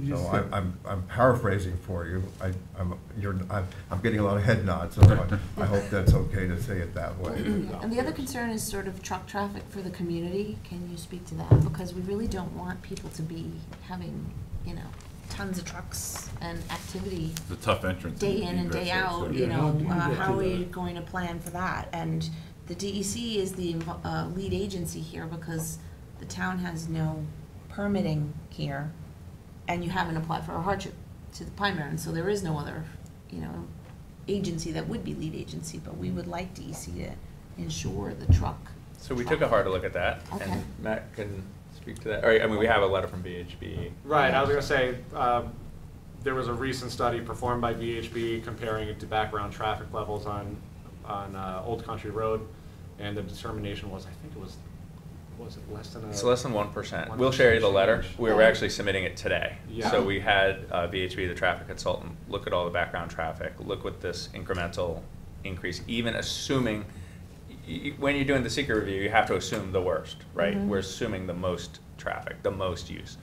You So just I'm, I'm, I'm paraphrasing for you, I, I'm, you're, I'm, I'm getting a lot of head nods, so I, I hope that's okay to say it that way. *clears throat* And the other concern is sort of truck traffic for the community. Can you speak to that? Because we really don't want people to be having, you know, tons of trucks and activity It's a tough entrance. day in and day egress out, exit. you Yeah, how know, do you uh, get how to are you that? going to plan for that? And the DEC is the invo- uh, lead agency here because the town has no permitting here, and you haven't applied for a hardship to the Pine Barrens, so there is no other, you know, agency that would be lead agency, but we would like DEC to ensure the truck. So we took a harder look at that, Okay. and Matt can speak to that, or, I mean, we have a letter from VHB. Right, I was gonna say, um, there was a recent study performed by VHB comparing it to background traffic levels on, on uh, Old Country Road, and the determination was, I think it was, was it less than a? It's less than one percent. We'll share you the letter. We were actually submitting it today. Yeah. So we had uh, VHB, the traffic consultant, look at all the background traffic, look what this incremental increase, even assuming, y- y- when you're doing the SEQR review, you have to assume the worst, right? Mhm. We're assuming the most traffic, the most use.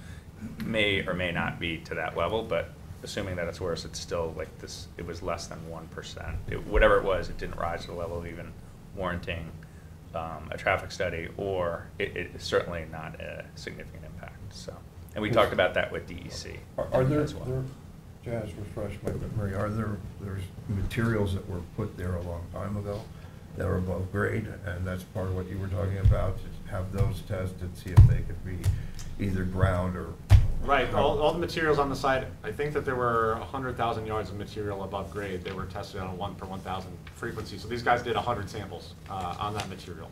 May or may not be to that level, but assuming that it's worse, it's still like this, it was less than one percent. Whatever it was, it didn't rise to the level of even warranting um, a traffic study, or it, it's certainly not a significant impact, so. And we talked about that with DEC Are- Are there, as well. there, Jazz, refresh my memory, are there, there's materials that were put there a long time ago that are above grade, and that's part of what you were talking about, to have those tested, see if they could be either ground or. Right, all, all the materials on the site, I think that there were a hundred thousand yards of material above grade, they were tested on a one per one thousand frequency, so these guys did a hundred samples, uh, on that material.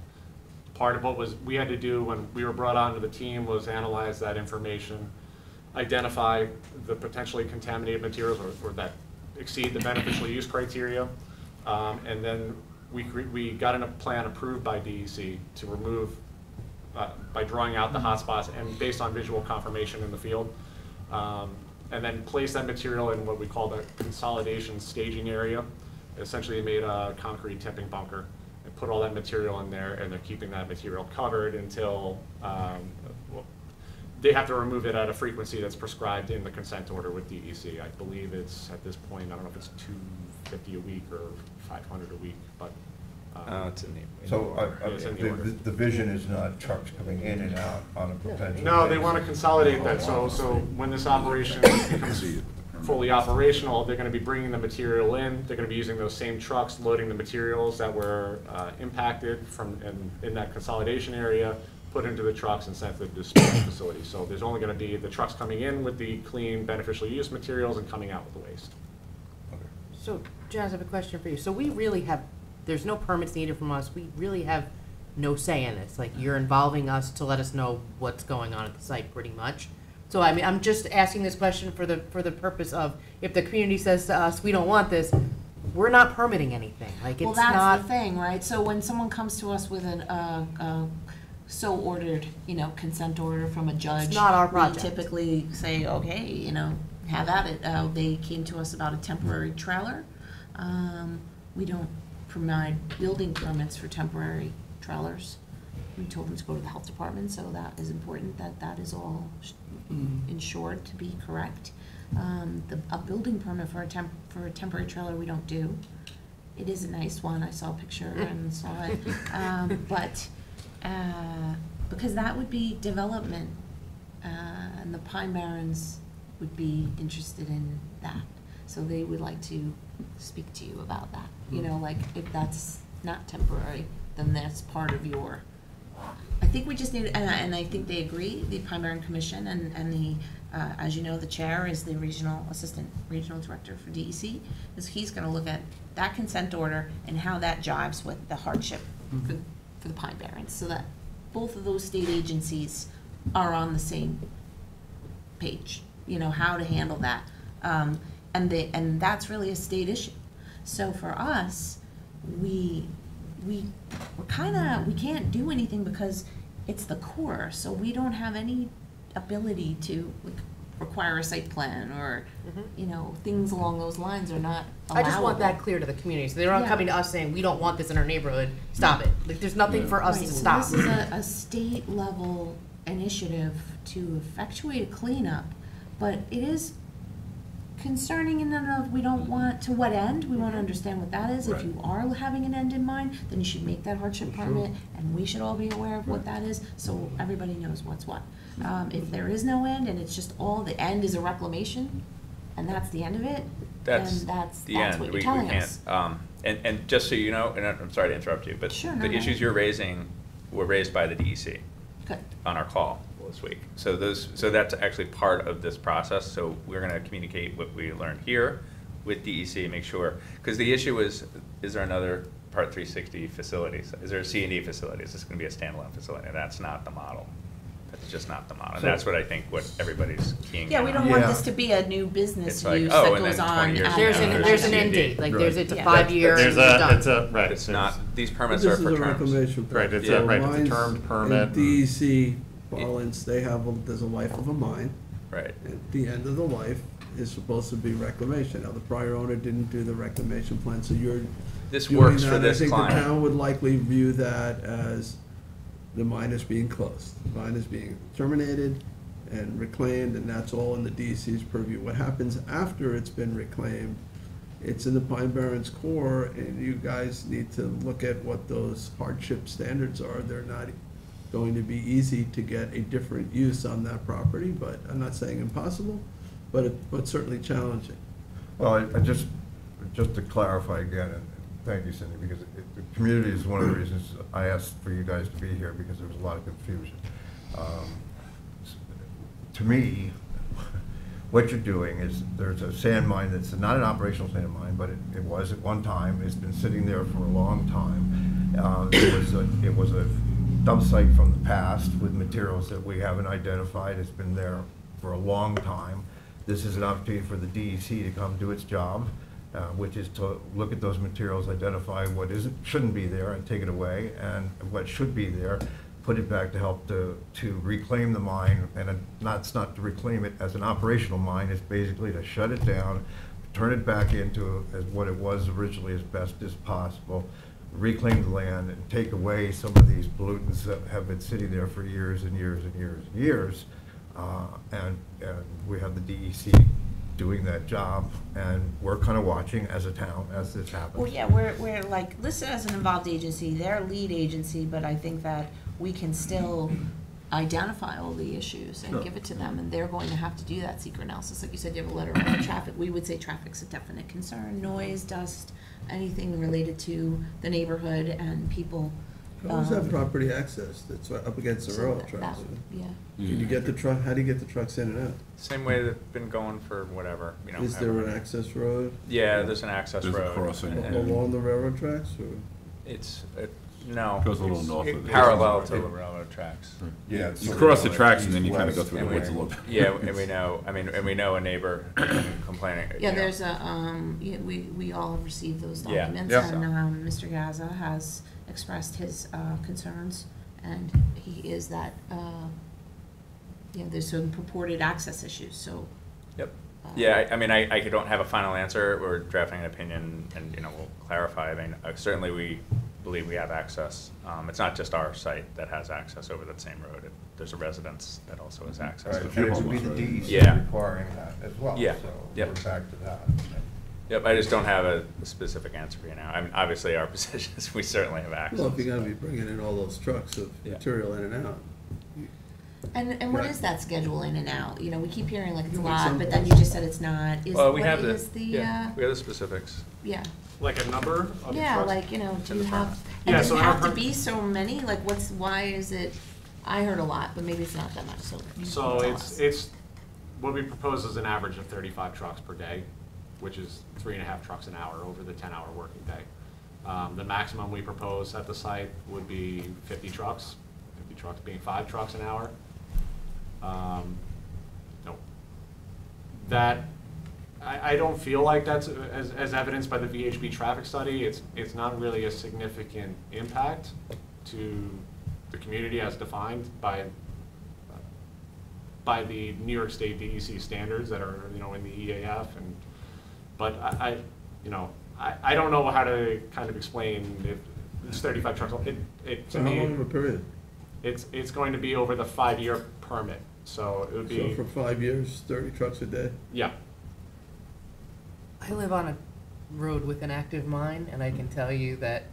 part of what was, we had to do when we were brought onto the team was analyze that information, identify the potentially contaminated materials or, or that exceed the beneficial use criteria. Um, and then we, we got a plan approved by DEC to remove, uh, by drawing out the hotspots and based on visual confirmation in the field. Um, and then place that material in what we call the consolidation staging area. Essentially, they made a concrete tipping bunker and put all that material in there, and they're keeping that material covered until, um, well, they have to remove it at a frequency that's prescribed in the consent order with DEC. I believe it's, at this point, I don't know if it's two fifty a week or five hundred a week, but. um, Oh, it's in the. So uh, uh, It's in the the, order. the- the vision is not trucks coming in and out on a potential. No, they want to consolidate that, so, so when this operation becomes fully operational, they're gonna be bringing the material in, they're gonna be using those same trucks, loading the materials that were uh, impacted from, in, in that consolidation area, put into the trucks and sent to the disposal facility. So there's only gonna be the trucks coming in with the clean beneficial use materials and coming out with the waste. So, Jazz, I have a question for you. So we really have, there's no permits needed from us. We really have no say in this. Like, you're involving us to let us know what's going on at the site, pretty much. So, I mean, I'm just asking this question for the, for the purpose of, if the community says to us, we don't want this, we're not permitting anything. Like, Well, it's that's not. the thing, right? So when someone comes to us with an, uh, uh, so ordered, you know, consent order from a judge. it's not our project. We typically say, okay, you know, have at it. Uh, they came to us about a temporary trailer. Um, we don't provide building permits for temporary trailers. We told them to go to the health department, so that is important, that that is all insured to be correct. Um, the, a building permit for a temp, for a temporary trailer, we don't do. It is a nice one, I saw a picture *laughs* and saw it, um, but, uh, because that would be development, uh, and the Pine Barrens would be interested in that. So they would like to speak to you about that, you know, like, if that's not temporary, then that's part of your, I think we just need, and I, and I think they agree, the Pine Barren Commission and, and the, uh, as you know, the chair is the regional, assistant regional director for DEC. Is he's gonna look at that consent order and how that jives with the hardship for, for the Pine Barrens, so that both of those state agencies are on the same page, you know, how to handle that. Um, and they, and that's really a state issue. So for us, we, we, we're kinda, we can't do anything because it's the core, so we don't have any ability to like, require a site plan or, mm-hmm. you know, things along those lines are not I just want that clear to the community, so they're not Yeah. coming to us saying, we don't want this in our neighborhood, stop it. Like, there's nothing for us Right, to so stop. This is a, a state level initiative to effectuate a cleanup, but it is concerning in and of, we don't want, to what end, we wanna understand what that is. If Right. you are having an end in mind, then you should make that hardship permit, and we should all be aware of what that is, so everybody knows what's what. Um, if there is no end, and it's just all, the end is a reclamation, and that's the end of it, then That's that's, the that's end. what We, you're we telling us. can't, um, and, and just so you know, and I'm sorry to interrupt you, but Sure, no, the no. issues you're raising were raised by the DEC Good. on our call this week. So those, so that's actually part of this process, so we're gonna communicate what we learned here with DEC, make sure, because the issue is, is there another Part three sixty facilities? Is there a C and D facility? Is this gonna be a standalone facility? And that's not the model. That's just not the model. And that's what I think what everybody's keying Yeah, in we on. don't want Yeah. this to be a new business It's like, use oh, that and goes 20 on. years There's an, there's an fact. end date, like, there's, it's a Yeah. five-year, There's it's a, done. it's a, right. It's there's- not, these permits This are is for a terms. reclamation Right, permit. it's a- So right, it's a mines termed in permit. DEC parlance, they have, a- there's a life of a mine. Right. At the end of the life is supposed to be reclamation. Now, the prior owner didn't do the reclamation plan, so you're This doing works that. for I this think the client. town would likely view that as the mine is being closed. The mine is being terminated and reclaimed, and that's all in the DEC's purview. What happens after it's been reclaimed, it's in the Pine Barrens core, and you guys need to look at what those hardship standards are. They're not going to be easy to get a different use on that property, but I'm not saying impossible, but it, but certainly challenging. Well, I- I just, just to clarify again, and thank you, Cindy, because it- the community is one of the reasons I asked for you guys to be here, because there was a lot of confusion. Um, To me, what you're doing is, there's a sand mine that's not an operational sand mine, but it, it was at one time, it's been sitting there for a long time. Uh, It was a, it was a dump site from the past with materials that we haven't identified. It's been there for a long time. This is an opportunity for the DEC to come do its job, uh, which is to look at those materials, identify what isn't, shouldn't be there and take it away, and what should be there, put it back to help to, to reclaim the mine, and not, it's not to reclaim it as an operational mine, it's basically to shut it down, turn it back into as what it was originally as best as possible, reclaim the land and take away some of these pollutants that have been sitting there for years and years and years and years. Uh, And, and we have the DEC doing that job, and we're kind of watching as a town as this happens. Well, yeah, we're, we're like listed as an involved agency, they're a lead agency, but I think that we can still identify all the issues and Sure. give it to them, and they're going to have to do that SEQR analysis. Like you said, you have a letter on traffic, we would say traffic's a definite concern, noise, dust, anything related to the neighborhood and people. How is that um, property access that's right up against the so railroad that- tracks? that- Yeah. Can you get the truck, how do you get the trucks in and out? Same way they've been going for whatever, you know. Is there an however- access road Yeah, there's an access There's a road. crossing. and- a- along the railroad tracks, or? It's, it- no. Goes a little north of the- Parallel to the railroad tracks. Yeah. You cross the tracks and then you kind of go through the And we- woods a little bit. Yeah, and *laughs* we know, I mean, and we know a neighbor *coughs* complaining. you Yeah, know. there's a, um, yeah, we, we all have received those Yeah. documents, Yeah. and, um, Mr. Gaza has expressed his, uh, concerns, and he is that, uh, you know, there's some purported access issues, so. Yep. uh, Yeah, I, I mean, I, I don't have a final answer. We're drafting an opinion and, you know, we'll clarify. I mean, uh, certainly we believe we have access. Um, it's not just our site that has access over that same road. It- There's a residence that also has access. Right, to and it would be the the DEC Yeah. requiring that as well, Yeah. so Yep. we're back to that. Yep, I just don't have a specific answer for you now. I mean, obviously, our *laughs* position is we certainly have access. Well, if you're gonna be bringing in all those trucks of Yeah. material in and out. And, and what Right. is that schedule in and out? You know, we keep hearing like it's a lot, but then you just said it's not. Is, Well, we what have the, the, yeah, uh, we have the specifics. yeah, Like a number of yeah, trucks? like, you know, do you have, and Yeah, does so it have to be so many? Like, what's, why is it, I heard a lot, but maybe it's not that much, so you So tell it's, us. it's, what we propose is an average of thirty-five trucks per day, which is three and a half trucks an hour over the ten-hour working day. Um, the maximum we propose at the site would be fifty trucks, fifty trucks being five trucks an hour. Um, no. That, I, I don't feel like that's, as, as evidenced by the VHB traffic study, it's, it's not really a significant impact to the community as defined by, by the New York State DEC standards that are, you know, in the EAF and, but I, I, you know, I, I don't know how to kind of explain if it's thirty-five trucks, it, it, to So how long of a me, period? it's, it's going to be over the five-year permit, so it would So be, for five years, thirty trucks a day? yeah. I live on a road with an active mine, and I can tell you that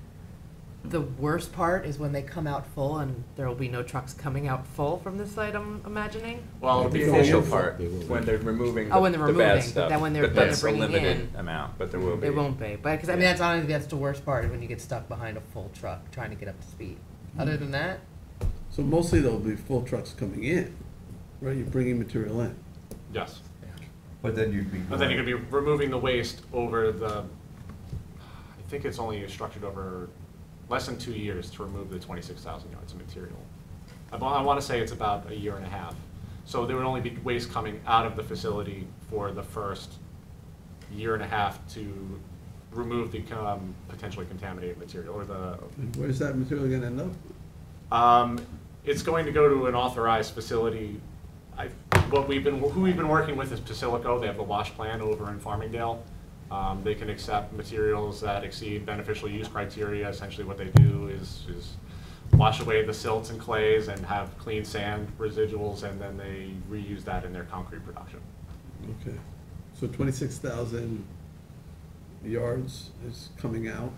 the worst part is when they come out full, and there will be no trucks coming out full from the site, I'm imagining. Well, The They go initial part, when they're removing the Oh, when they're the bad removing, but stuff. then when they're- But when they're that's a bringing limited in, amount, but there will be. They won't be, but, because, I mean, that's honestly, that's the worst part, is when you get stuck behind a full truck trying to get up to speed. Other than that, So mostly there'll be full trucks coming in, right? You're bringing material in. Yes. But then you'd be. But then you're gonna be removing the waste over the, I think it's only structured over less than two years to remove the twenty-six thousand yards of material. I, wa- I wanna say it's about a year and a half. So there would only be waste coming out of the facility for the first year and a half to remove the, um, potentially contaminated material or the, And where's that material gonna end up? um, it's going to go to an authorized facility. I, what we've been, who we've been working with is Posillico. They have a wash plant over in Farmingdale. Um, they can accept materials that exceed beneficial use criteria. Essentially what they do is, is wash away the silts and clays and have clean sand residuals, and then they reuse that in their concrete production. Okay, so twenty-six thousand yards is coming out,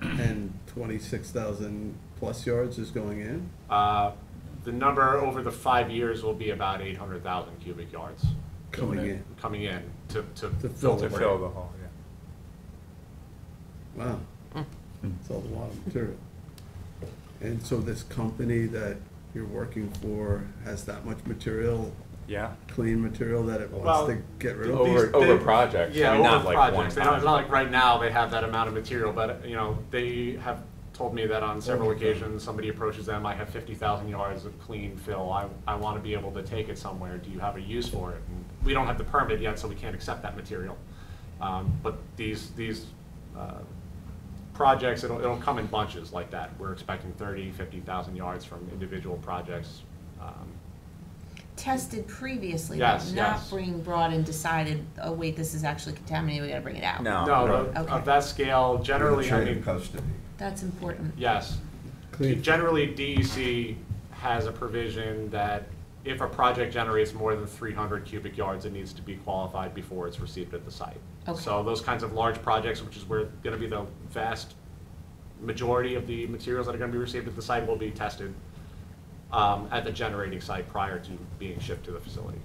and twenty-six thousand plus yards is going in? Uh, the number over the five years will be about eight hundred thousand cubic yards. Coming in. Coming in to, to To fill fill the the To fill the hole, yeah. Wow, hmm. that's a lot of material. And so this company that you're working for has that much material, Yeah. clean material that it Well, wants to get rid of? Over, These- over they- projects, Yeah, I mean, not over like one projects. They don't, time. it's not like right now they have that amount of material, but, you know, they have told told me that on several occasions, somebody approaches them, I have fifty thousand yards of clean fill, I, I wanna be able to take it somewhere, do you have a use for it? And We don't have the permit yet, so we can't accept that material. Um, but these, these, uh, projects, it'll, it'll come in bunches like that. We're expecting 30, 50,000 yards from individual projects. Um, Tested previously, though, Yes, not yes. being brought and decided, oh, wait, this is actually contaminated, we gotta bring it out. No. No, the- Okay. of that scale, generally, I Chain of mean, custody. That's important. yes. Clean. Generally, DEC has a provision that if a project generates more than three hundred cubic yards, it needs to be qualified before it's received at the site. Okay. So those kinds of large projects, which is where gonna be the vast majority of the materials that are gonna be received at the site will be tested um, at the generating site prior to being shipped to the facility.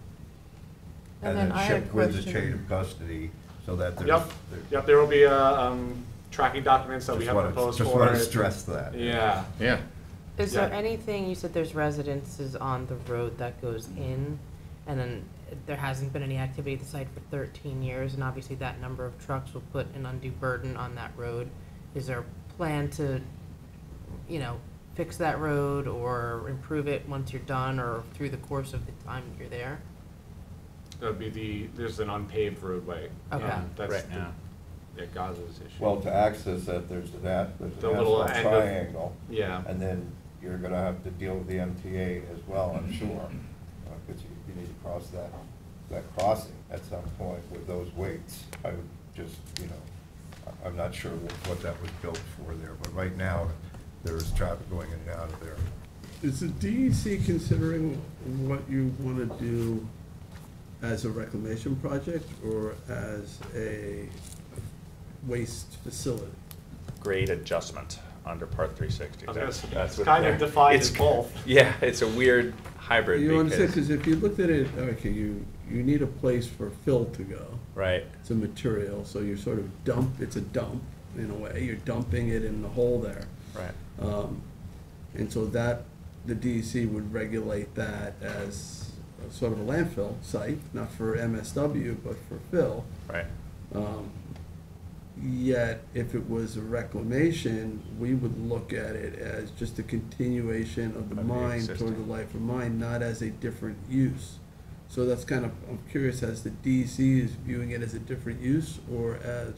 And And then then shipped with the chain of custody, so that there's. Yep, there- yep, there will be, a. um, tracking documents that we Just have wanna- proposed for Just want to stress that. Yeah, Yeah. Is there Yeah. anything, you said there's residences on the road that goes in, and then there hasn't been any activity at the site for thirteen years, and obviously that number of trucks will put an undue burden on that road. Is there a plan to, you know, fix that road or improve it once you're done or through the course of the time you're there? that'll be the, there's an unpaved roadway. Okay. um, That's Right the- now. Yeah, Gaza's issue. Well, to access that, there's that, there's The an little asphalt end triangle. Yeah. And then you're gonna have to deal with the MTA as well, I'm sure. *laughs* Uh, because you, you need to cross that, that crossing at some point with those weights. I would just, you know, I- I'm not sure what, what that was built for there, but right now, there's traffic going in and out of there. Is the DEC considering what you want to do as a reclamation project or as a waste facility? Grade adjustment under Part 360. I That's- that's it's what kind of they're- defined it's- as both. *laughs* Yeah, it's a weird hybrid You understand, because, because if you looked at it, okay, you, you need a place for fill to go. right, It's a material, so you're sort of dump, it's a dump in a way, you're dumping it in the hole there. right. Um, And so that, the DEC would regulate that as a sort of a landfill site, not for MSW, but for fill. Right. Um, Yet, if it was a reclamation, we would look at it as just a continuation of the Of the mine toward existing. the life of mine, not as a different use. So that's kind of, I'm curious as the DEC is viewing it as a different use or as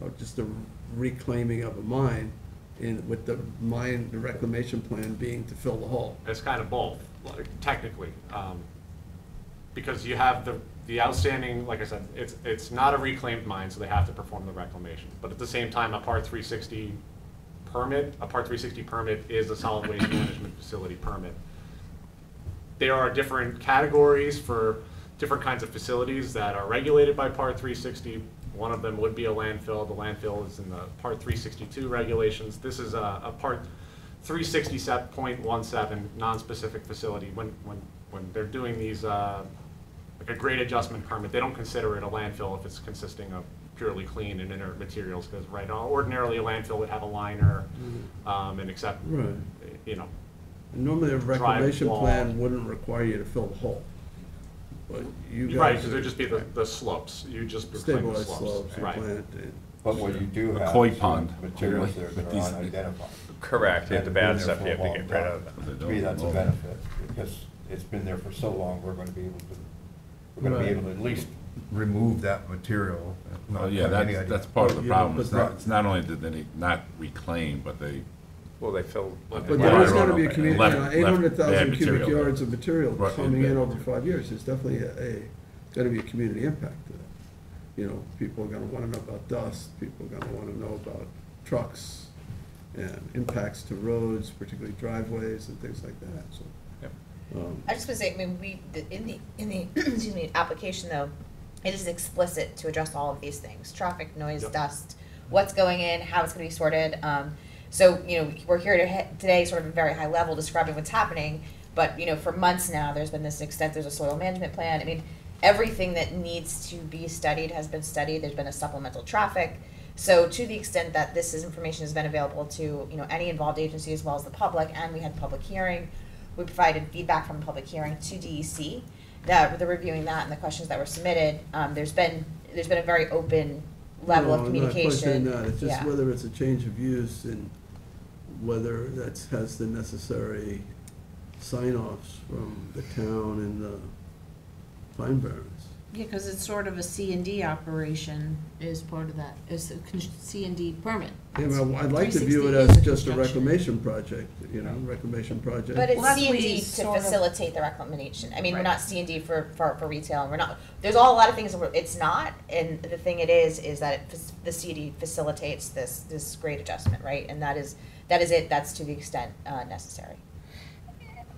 or just a reclaiming of a mine in, with the mine, the reclamation plan being to fill the hole. It's kind of both, like, technically. um, Because you have the, the outstanding, like I said, it's, it's not a reclaimed mine, so they have to perform the reclamation. But at the same time, a Part 360 permit, a Part 360 permit is a solid waste *coughs* management facility permit. There are different categories for different kinds of facilities that are regulated by Part 360. One of them would be a landfill. The landfill is in the Part 362 regulations. This is a, a Part 367.17 non-specific facility. When, when, when they're doing these, uh, a grade adjustment permit, they don't consider it a landfill if it's consisting of purely clean and inert materials, because right, ordinarily a landfill would have a liner, um, and accept, Right. you know, Normally, a reclamation wall. plan wouldn't require you to fill the hole. But you guys. Right, because there'd just be the, the slopes, you just reclaim the Stabilized slopes, you Right. plant it. But what you do A have. koi some pond. Materials there With that these- are unidentified. Correct, yeah, the That have bad stuff you have to long get rid of. To me, that's a benefit, because it's been there for so long, we're gonna be able to, we're gonna be able to at least remove that material. not Well, yeah, have any that's, idea. that's part of the Yeah, problem. but It's not, that- it's not only did they not reclaim, but they Well, they filled. But But there is I gonna be a community, Left- you know, left eight hundred thousand bad cubic material. yards of material Right, coming in bad over five years, there's definitely a, a, gonna be a community impact to that. You know, people are gonna wanna know about dust, people are gonna wanna know about trucks and impacts to roads, particularly driveways and things like that, so. Um, I just want to say, I mean, we, in the, in the, *clears throat* excuse me, application though, it is explicit to address all of these things, traffic, noise, Yep. dust, what's going in, how it's gonna be sorted. Um, so, you know, we're here to, today, sort of a very high level describing what's happening, but, you know, for months now, there's been this extent, there's a soil management plan. I mean, everything that needs to be studied has been studied, there's been a supplemental traffic. So to the extent that this is, information has been available to, you know, any involved agency as well as the public, and we had public hearing, we provided feedback from the public hearing to DEC, that they're reviewing that and the questions that were submitted. Um, there's been, there's been a very open level no, of I'm not questioning that, it's just Yeah. whether it's a change of use and whether that has the necessary sign-offs from the town and the Pine Barrens. Yeah, because it's sort of a C and D operation is part of that, is a con- C and D permit. Yeah, well, I'd like to view it 360 as is just a construction. reclamation project, you know, reclamation project. But it's that's C and D he's to sort of- facilitate the reclamation. I mean, we're Right. not C and D for, for, for retail, and we're not, there's all a lot of things that we're, it's not, and the thing it is, is that it, fac- the C and D facilitates this, this grade adjustment, right? And that is, that is it, that's to the extent, uh, necessary.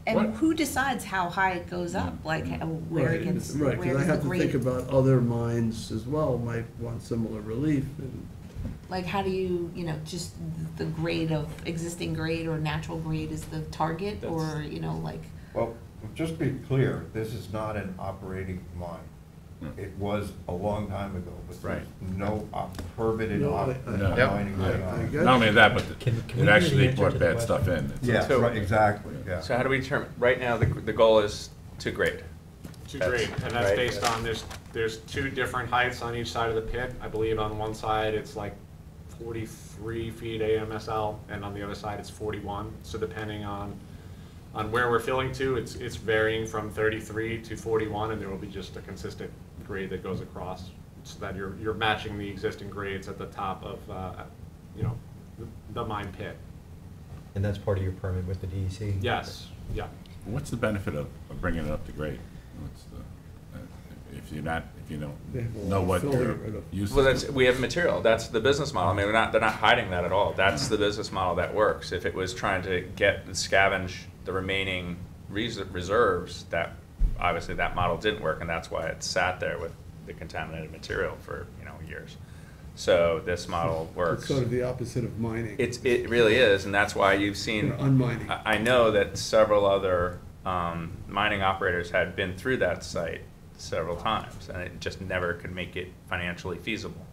And who decides how high it goes up, like how- uh, where it Right, gets, Right, because I the have to think grade, about other mines as well, might want similar relief, and like how do you, you know, just the grade of, existing grade or natural grade is the target, or, you know, like, Well, just to be clear, this is not an operating mine. It was a long time ago, but there's no op- permitted No, op- I- I- No. Mining going I on. get Not only that, but Can- can we it hear actually the answer brought the bad stuff in. It's- Yeah, So- right, exactly, yeah. So how do we determine, right now, the, the goal is to grade. To That's- grade, and that's right. based on, there's, there's two different heights on each side of the pit. I believe on one side, it's like forty-three feet AMSL, and on the other side, it's forty-one. So depending on, on where we're filling to, it's, it's varying from thirty-three to forty-one, and there will be just a consistent grade that goes across, so that you're, you're matching the existing grades at the top of, uh, you know, the mine pit. And that's part of your permit with the DEC? Yes, yeah. What's the benefit of, of bringing it up to grade? What's the, uh, if you're not, if you They have a don't lot know of what your use Well, that's, we have material, that's the business model, I mean, we're not, they're not hiding that at all, that's the business model that works. If it was trying to get, and scavenge the remaining res- reserves, that, obviously that model didn't work, and that's why it sat there with the contaminated material for, you know, years. So this model it's works. sort of the opposite of mining. It's, it really is, and that's why you've You seen. know, unmining. I, I know that several other, um, mining operators had been through that site several times, and it just never could make it financially feasible.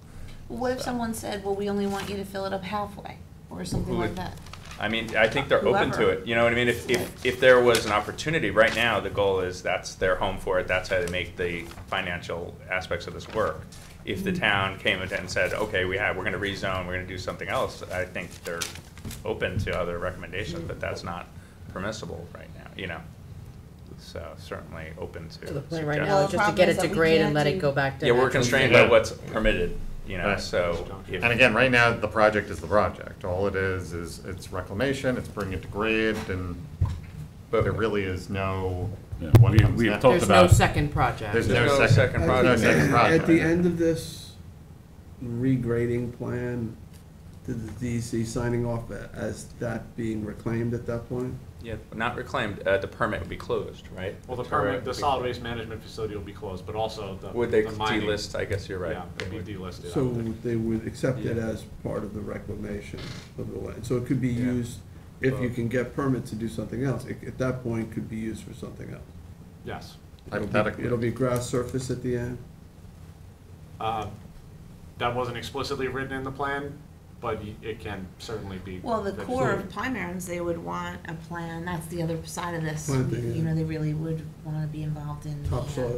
what if So- someone said, well, we only want you to fill it up halfway, or something Who like that? I mean, I think they're open to Whoever. it, you know what I mean? If, if, if there was an opportunity, right now, the goal is that's their home for it, that's how they make the financial aspects of this work. If the town came in and said, okay, we have, we're gonna rezone, we're gonna do something else, I think they're open to other recommendations, but that's not permissible right now, you know? So certainly open to. So the plan right now Well, is just to get it to grade and can't let it go back to. Yeah, we're natural constrained grade. by what's permitted, you know, Right. so. if- And again, right now, the project is the project. All it is, is it's reclamation, it's bringing it to grade, and But- there really is no, Yeah, what we- comes we've next. talked There's no about- second project. There's There's no no second, second there's no project. second project. At the end of this regrading plan, did the DEC signing off as that being reclaimed at that point? Yeah, not reclaimed, uh, the permit would be closed, right? Well, the Permit permit, the solid waste management facility will be closed, but also the. Would they the mining- delist, I guess you're right. Yeah, it'll be delisted. I So would think. they would accept it Yeah. as part of the reclamation of the land. So it could be Yeah. used, if you can get permits to do something else, it- at that point, could be used for something else. Yes. It'll be- Hypothetically. It'll be grass surface at the end? Uh, That wasn't explicitly written in the plan, but it can certainly be. Well, the core vegetation. of Pine Barrens, they would want a plan, that's the other side of this. Planting, You yeah. know, they really would wanna be involved in the, uh, Topsoil?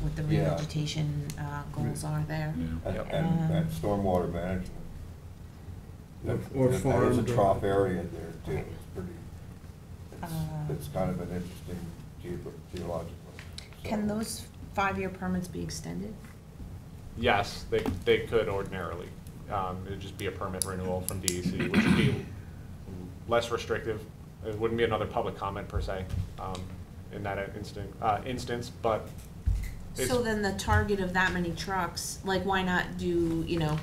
what the Yeah. revegetation, uh, goals are there. Yeah. And, Yep. and, and stormwater management. Or- There- or There's a farmed or- trough area there too, it's pretty, it's, Uh, it's kind of an interesting geo- geological. Can so- those five-year permits be extended? Yes, they, they could ordinarily. Um, It'd just be a permit renewal from DEC, which would be less restrictive. It wouldn't be another public comment per se um, in that instant, uh, instance, but it's, So then the target of that many trucks, like, why not do, you know,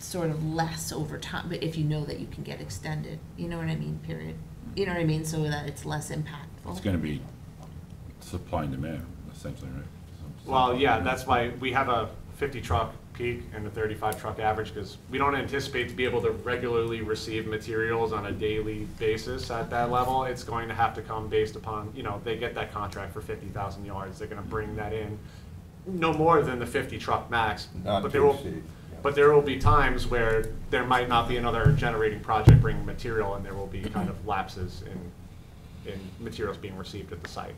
sort of less over time, but if you know that you can get extended, you know what I mean, period? You know what I mean, so that it's less impactful? It's gonna be supply and demand, essentially, right? Some- well, yeah, that's why we have a fifty truck peak and the thirty-five truck average, because we don't anticipate to be able to regularly receive materials on a daily basis at that level. It's going to have to come based upon, you know, they get that contract for fifty thousand yards, they're gonna bring that in no more than the fifty truck max. Not but there will- exceed, yeah. But there will be times where there might not be another generating project bringing material, and there will be kind of lapses in, in materials being received at the site.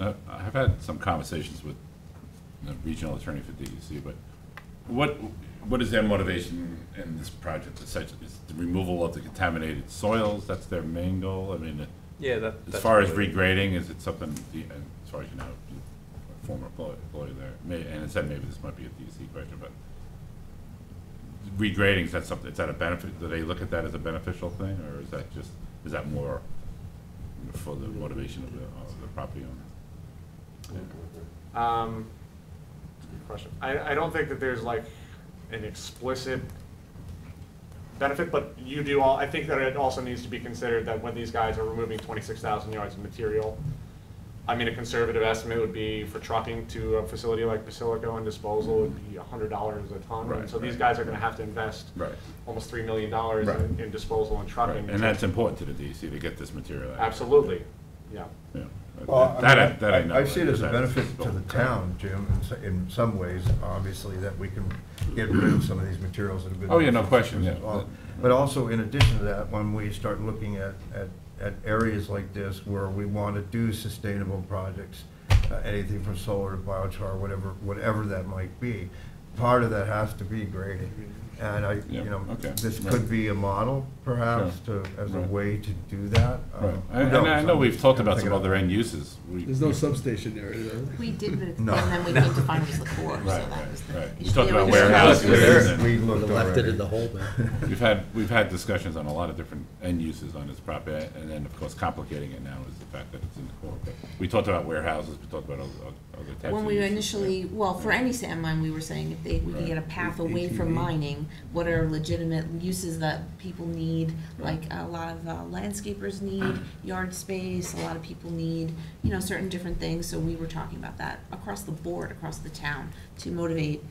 Uh, I've had some conversations with the regional attorney for DEC, but what, what is their motivation in this project? Essentially, is the removal of the contaminated soils, that's their main goal? I mean, Yeah, that. as far as regrading, is it something, the- and as far as you know, you- former employee employee there, may, and it said maybe this might be a DEC question, but regrading, is that something, is that a benefit, do they look at that as a beneficial thing, or is that just, is that more for the motivation of the, of the property owner? Um, good question. I, I don't think that there's like an explicit benefit, but you do all, I think that it also needs to be considered that when these guys are removing twenty-six thousand yards of material, I mean, a conservative estimate would be for trucking to a facility like Posillico and disposal would be a hundred dollars a ton. Right, And so these guys are gonna have to invest Right. almost three million dollars Right. in, in disposal and trucking. And that's important to the DEC to get this material out. Absolutely, yeah. Well, That, I- I that I know. I see it as a benefit to the town, Jim, in some ways, obviously, that we can get rid of some of these materials that have been. Oh, yeah, no question, yeah. But also, in addition to that, when we start looking at, at, at areas like this where we want to do sustainable projects, uh, anything from solar to biochar, whatever, whatever that might be, part of that has to be grading. And I, Yeah, you know, okay, this right. could be a model, perhaps, to, as a Right. way to do that. Uh, Right. who And and knows? I know we've talked I'm about some thinking other end uses. We- There's no substation there, you? We did, but, and No. then we came to find it was the core, so Right, that was the right, right. You issue. talked They were about just- warehouses There, we Would looked have left it in the hole, man. *laughs* We've had, we've had discussions on a lot of different end uses on this property, and then, of course, complicating it now is the fact that it's in the core. But We talked about warehouses, we talked about other, other types of When we uses, initially, well, for any sand mine, we were saying if they, we could get a path away from ATV. mining, what are legitimate uses that people need? Like a lot of uh, landscapers need *clears throat* yard space, a lot of people need, you know, certain different things. So we were talking about that across the board, across the town, to motivate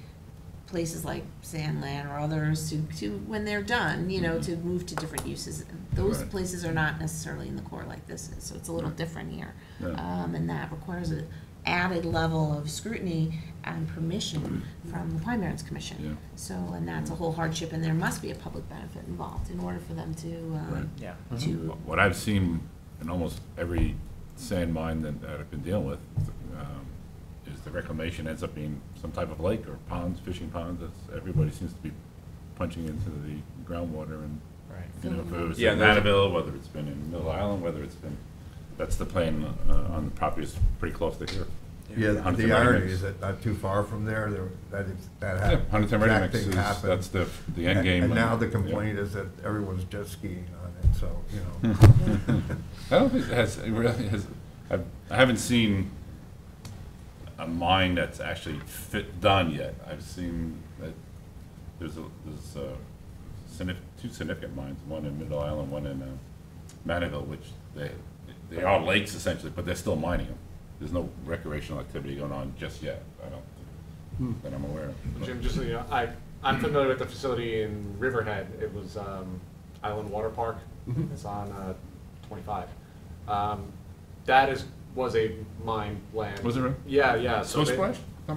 places like Sandland or others to, to, when they're done, you know, to move to different uses. Those Right. places are not necessarily in the core like this is, so it's a little Right. different here. Yeah. Um, and that requires an added level of scrutiny and permission from the Pine Barrens Yeah. Commission. So, and that's a whole hardship, and there must be a public benefit involved in order for them to, Right. um, Yeah. to, What I've seen in almost every sand mine that, that I've been dealing with, um, is the reclamation ends up being some type of lake or ponds, fishing ponds, that's, everybody seems to be punching into the groundwater and, Right. you know, if it was Yeah, in and there's a- Manorville, whether it's been in Middle Island, whether it's been, that's the plane, uh, on the property is pretty close to here. Yeah, Huntington the irony Ready-Mix. is that not too far from there, there, that is, that Yeah, happened. Huntington Ready Mix thing is, that's the, the end And- game. And now the Yeah. complaint is that everyone's jet skiing on it, so, you know. *laughs* I don't think it has, it really has, I've, I haven't seen a mine that's actually fit, done yet. I've seen that there's a, there's a significant, two significant mines, one in Middle Island, one in, uh, Manorville, which they, they are lakes essentially, but they're still mining them. There's no recreational activity going on just yet, I don't, that I'm aware of. Jim, just so you know, I, I'm familiar with the facility in Riverhead. It was um, Island Water Park. It's on uh, 25. Um, That is, was a mine land. Was it really? Yeah, yeah. So they- splash? No,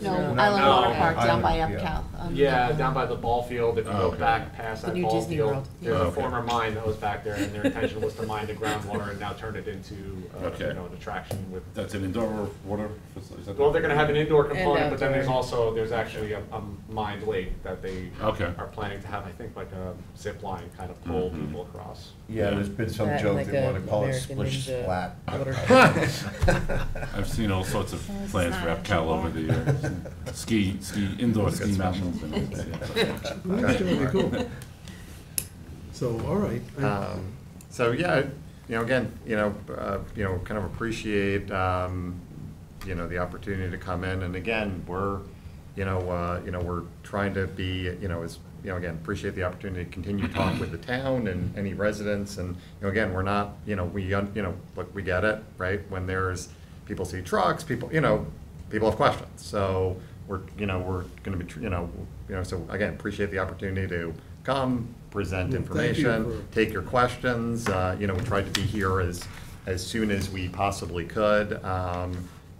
No, Island Water Park down by Island, yeah. EPCAL. um, Yeah, down by the ball field, if you go okay. back past The that new ball Disney field, World, there's a Okay. former mine that was back there, and their intention was to mine the groundwater and now turn it into, uh, Okay. you know, an attraction with That's an indoor water facility? is that- Well, they're gonna have an indoor component, but then there's outdoor. also, there's actually a, a mined lake that they Okay. are planning to have, I think, like a zip line kind of pull Mhm. people across. Yeah, there's been some That and joke like they a wanna call it American splish Ninja splat. water- *laughs* I've seen all sorts of *laughs* plans for not EPCAL over the years. Ski, ski, indoor ski mountains. and all that, yeah. That'd cool. So, all right. Um, So, yeah, you know, again, you know, uh, you know, kind of appreciate, um, you know, the opportunity to come in, and again, we're, you know, uh, you know, we're trying to be, you know, as, you know, again, appreciate the opportunity to continue to talk with the town and any residents, and, you know, again, we're not, you know, we, you know, look, we get it, right? When there's, people see trucks, people, you know, people have questions, so we're, you know, we're gonna be, you know, you know, so again, appreciate the opportunity to come, present thank you information, take your questions. Uh, You know, we tried to be here as, as soon as we possibly could, um,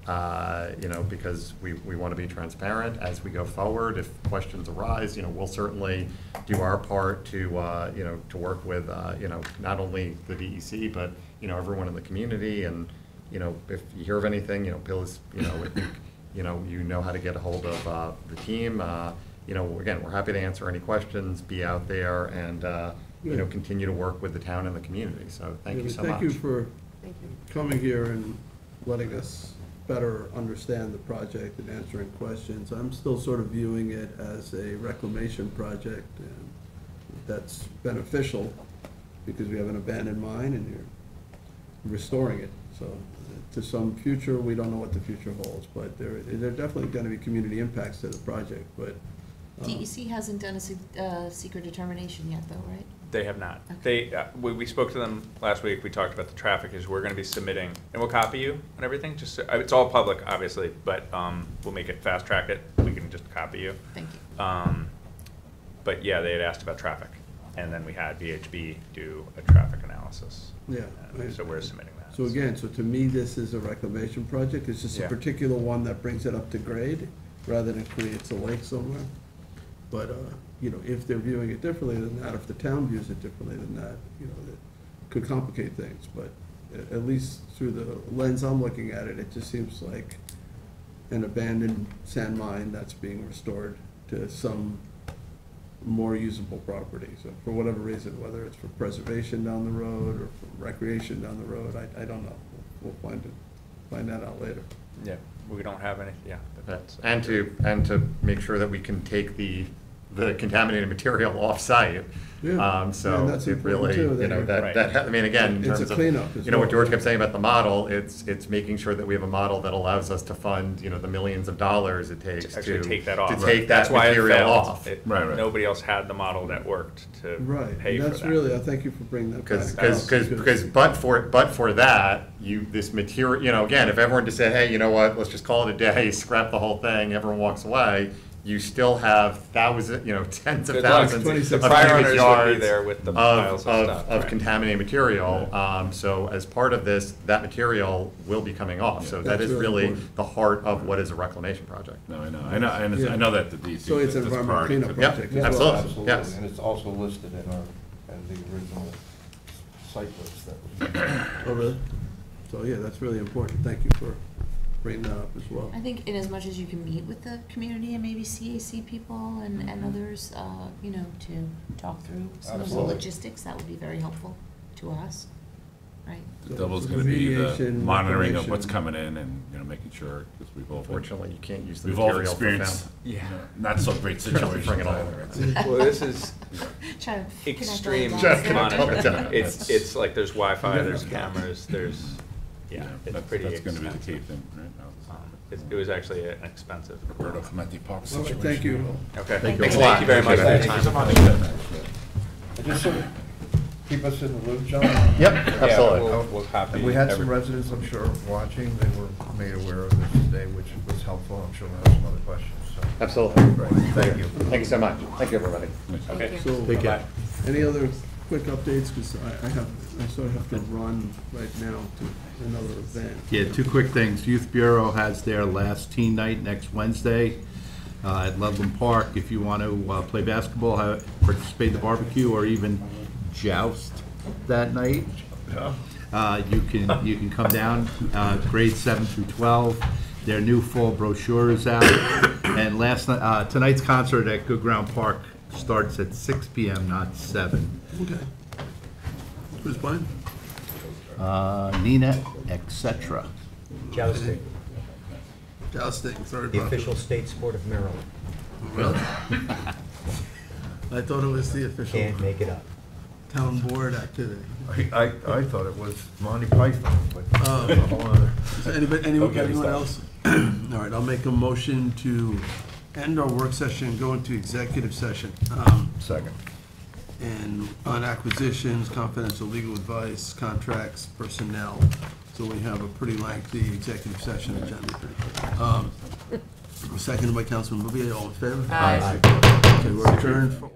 uh, you know, because we, we want to be transparent as we go forward. If questions arise, you know, we'll certainly do our part to, uh, you know, to work with, uh, you know, not only the DEC, but, you know, everyone in the community. And, you know, if you hear of anything, you know, Bill is, you know, I think, you know, you know how to get a hold of uh, the team. uh, you know, again, we're happy to answer any questions, be out there, and, uh, you know, continue to work with the town and the community, so thank Yeah, you so much. Thank you for Thank you. coming here and letting us better understand the project and answering questions. I'm still sort of viewing it as a reclamation project, and that's beneficial because we have an abandoned mine and you're restoring it. So to some future, we don't know what the future holds, but there, there are definitely gonna be community impacts to the project, but. uh, DEC hasn't done a se- uh, SEQR determination yet, though, right? They have not. Okay. They, uh, we, we spoke to them last week, we talked about the traffic, is we're gonna be submitting, and we'll copy you and everything, just, so- uh, it's all public, obviously, but, um, we'll make it, fast track it, we can just copy you. Thank you. Um, but yeah, they had asked about traffic, and then we had VHB do a traffic analysis. Yeah. And So we're submitting that. So again, so to me, this is a reclamation project, it's just a Yeah. particular one that brings it up to grade, rather than creates a lake somewhere. But, uh, you know, if they're viewing it differently than that, if the town views it differently than that, you know, that could complicate things, but a- at least through the lens I'm looking at it, it just seems like an abandoned sand mine that's being restored to some more usable property, so for whatever reason, whether it's for preservation down the road or for recreation down the road, I, I don't know. We'll find it, find that out later. Yeah, we don't have any, yeah, but that's. And to, and to make sure that we can take the, the contaminated material off-site. Yeah. Um, so And that's it important really, too, you know, you're- that, that, I mean, again, in It's a terms of, cleanup as you know, what. George kept saying about the model, it's, it's making sure that we have a model that allows us to fund, you know, the millions of dollars it takes To to. actually take that off. To take that That's why it material failed. off. It- Right, right. Nobody else had the model that worked to Right, pay and for that's that. really, I thank you for bringing that back. Because, because, because, because, but for, but for that, you, this material, you know, again, if everyone just said, hey, you know what, let's just call it a day, *laughs* scrap the whole thing, everyone walks away, you still have thousands, you know, tens of Good luck. thousands of 26 cubic prior owners would be yards there with the of, piles of of, stuff, of right. contaminated material. Um, so as part of this, that material will be coming off. So that That's is really really important. the heart of what is a reclamation project. No, I know, I know, I know, Yeah. I know that the DEC. So it's an that's environmental priority cleanup for them. Yep. project. Yeah, as well. absolutely. yes. And it's also listed in our, in the original site list that was. Oh, really? So, yeah, that's really important. Thank you for bringing that up as well. I think in as much as you can meet with the community and maybe CAC people and, and others, uh, you know, to talk through some of the Absolutely. logistics, that would be very helpful to us, right? So Double's so gonna be the remediation, monitoring of what's coming in and, you know, making sure, because we've all. been- Unfortunately, you can't use the We've all material for experienced, found. you know, not so great *laughs* situations Bring it on. either. It's- Well, this is *laughs* Try to connect all the extreme dots Just there. connect monitoring. *laughs* It's, it's like there's Wi-Fi, there's cameras, there's, you yeah, it's that's- pretty That's gonna be the expensive. key thing, right? Um, It, it was actually an expensive. Roberto Clemente Park All right, situation. thank you. Okay, Thank thanks, you. thank you very much for your Thank you time. so much. Just sort of keep us in the loop, John. Yep, absolutely. we'll, we'll copy. We had some every- residents, I'm sure, watching, they were made aware of this today, which was helpful, I'm sure we'll have some other questions, so. Absolutely. Great, thank you. Thank you so much. Thank you, everybody. Okay. Thank you. So, Take care. any other quick updates? Because I, I have, I sort of have to run right now to another event. Yeah, two quick things. Youth Bureau has their last teen night next Wednesday uh, at Ludlam Park. If you want to uh, play basketball, have- participate in the barbecue, or even joust that night, uh, you can, you can come down, uh, grades seven through 12. Their new fall brochure is out. And last, night, uh, tonight's concert at Good Ground Park starts at 6 PM, not 7. Okay. Who's playing? Uh, Nina, et cetera. Jousting, Jousting, third. the bucket. official state sport of Maryland. Really? I thought it was the official Can't make it up. town board activity. I, I, I thought it was Monty Python, but. Oh. a whole other- So anybody, anyone, Okay, anyone stop. else? *clears throat* All right, I'll make a motion to end our work session, and go into executive session. Um, Second. And on acquisitions, confidential legal advice, contracts, personnel. So we have a pretty lengthy executive session agenda. Um, Seconded by Councilman Bouvier, all in favor? Aye. Okay, we're adjourned for.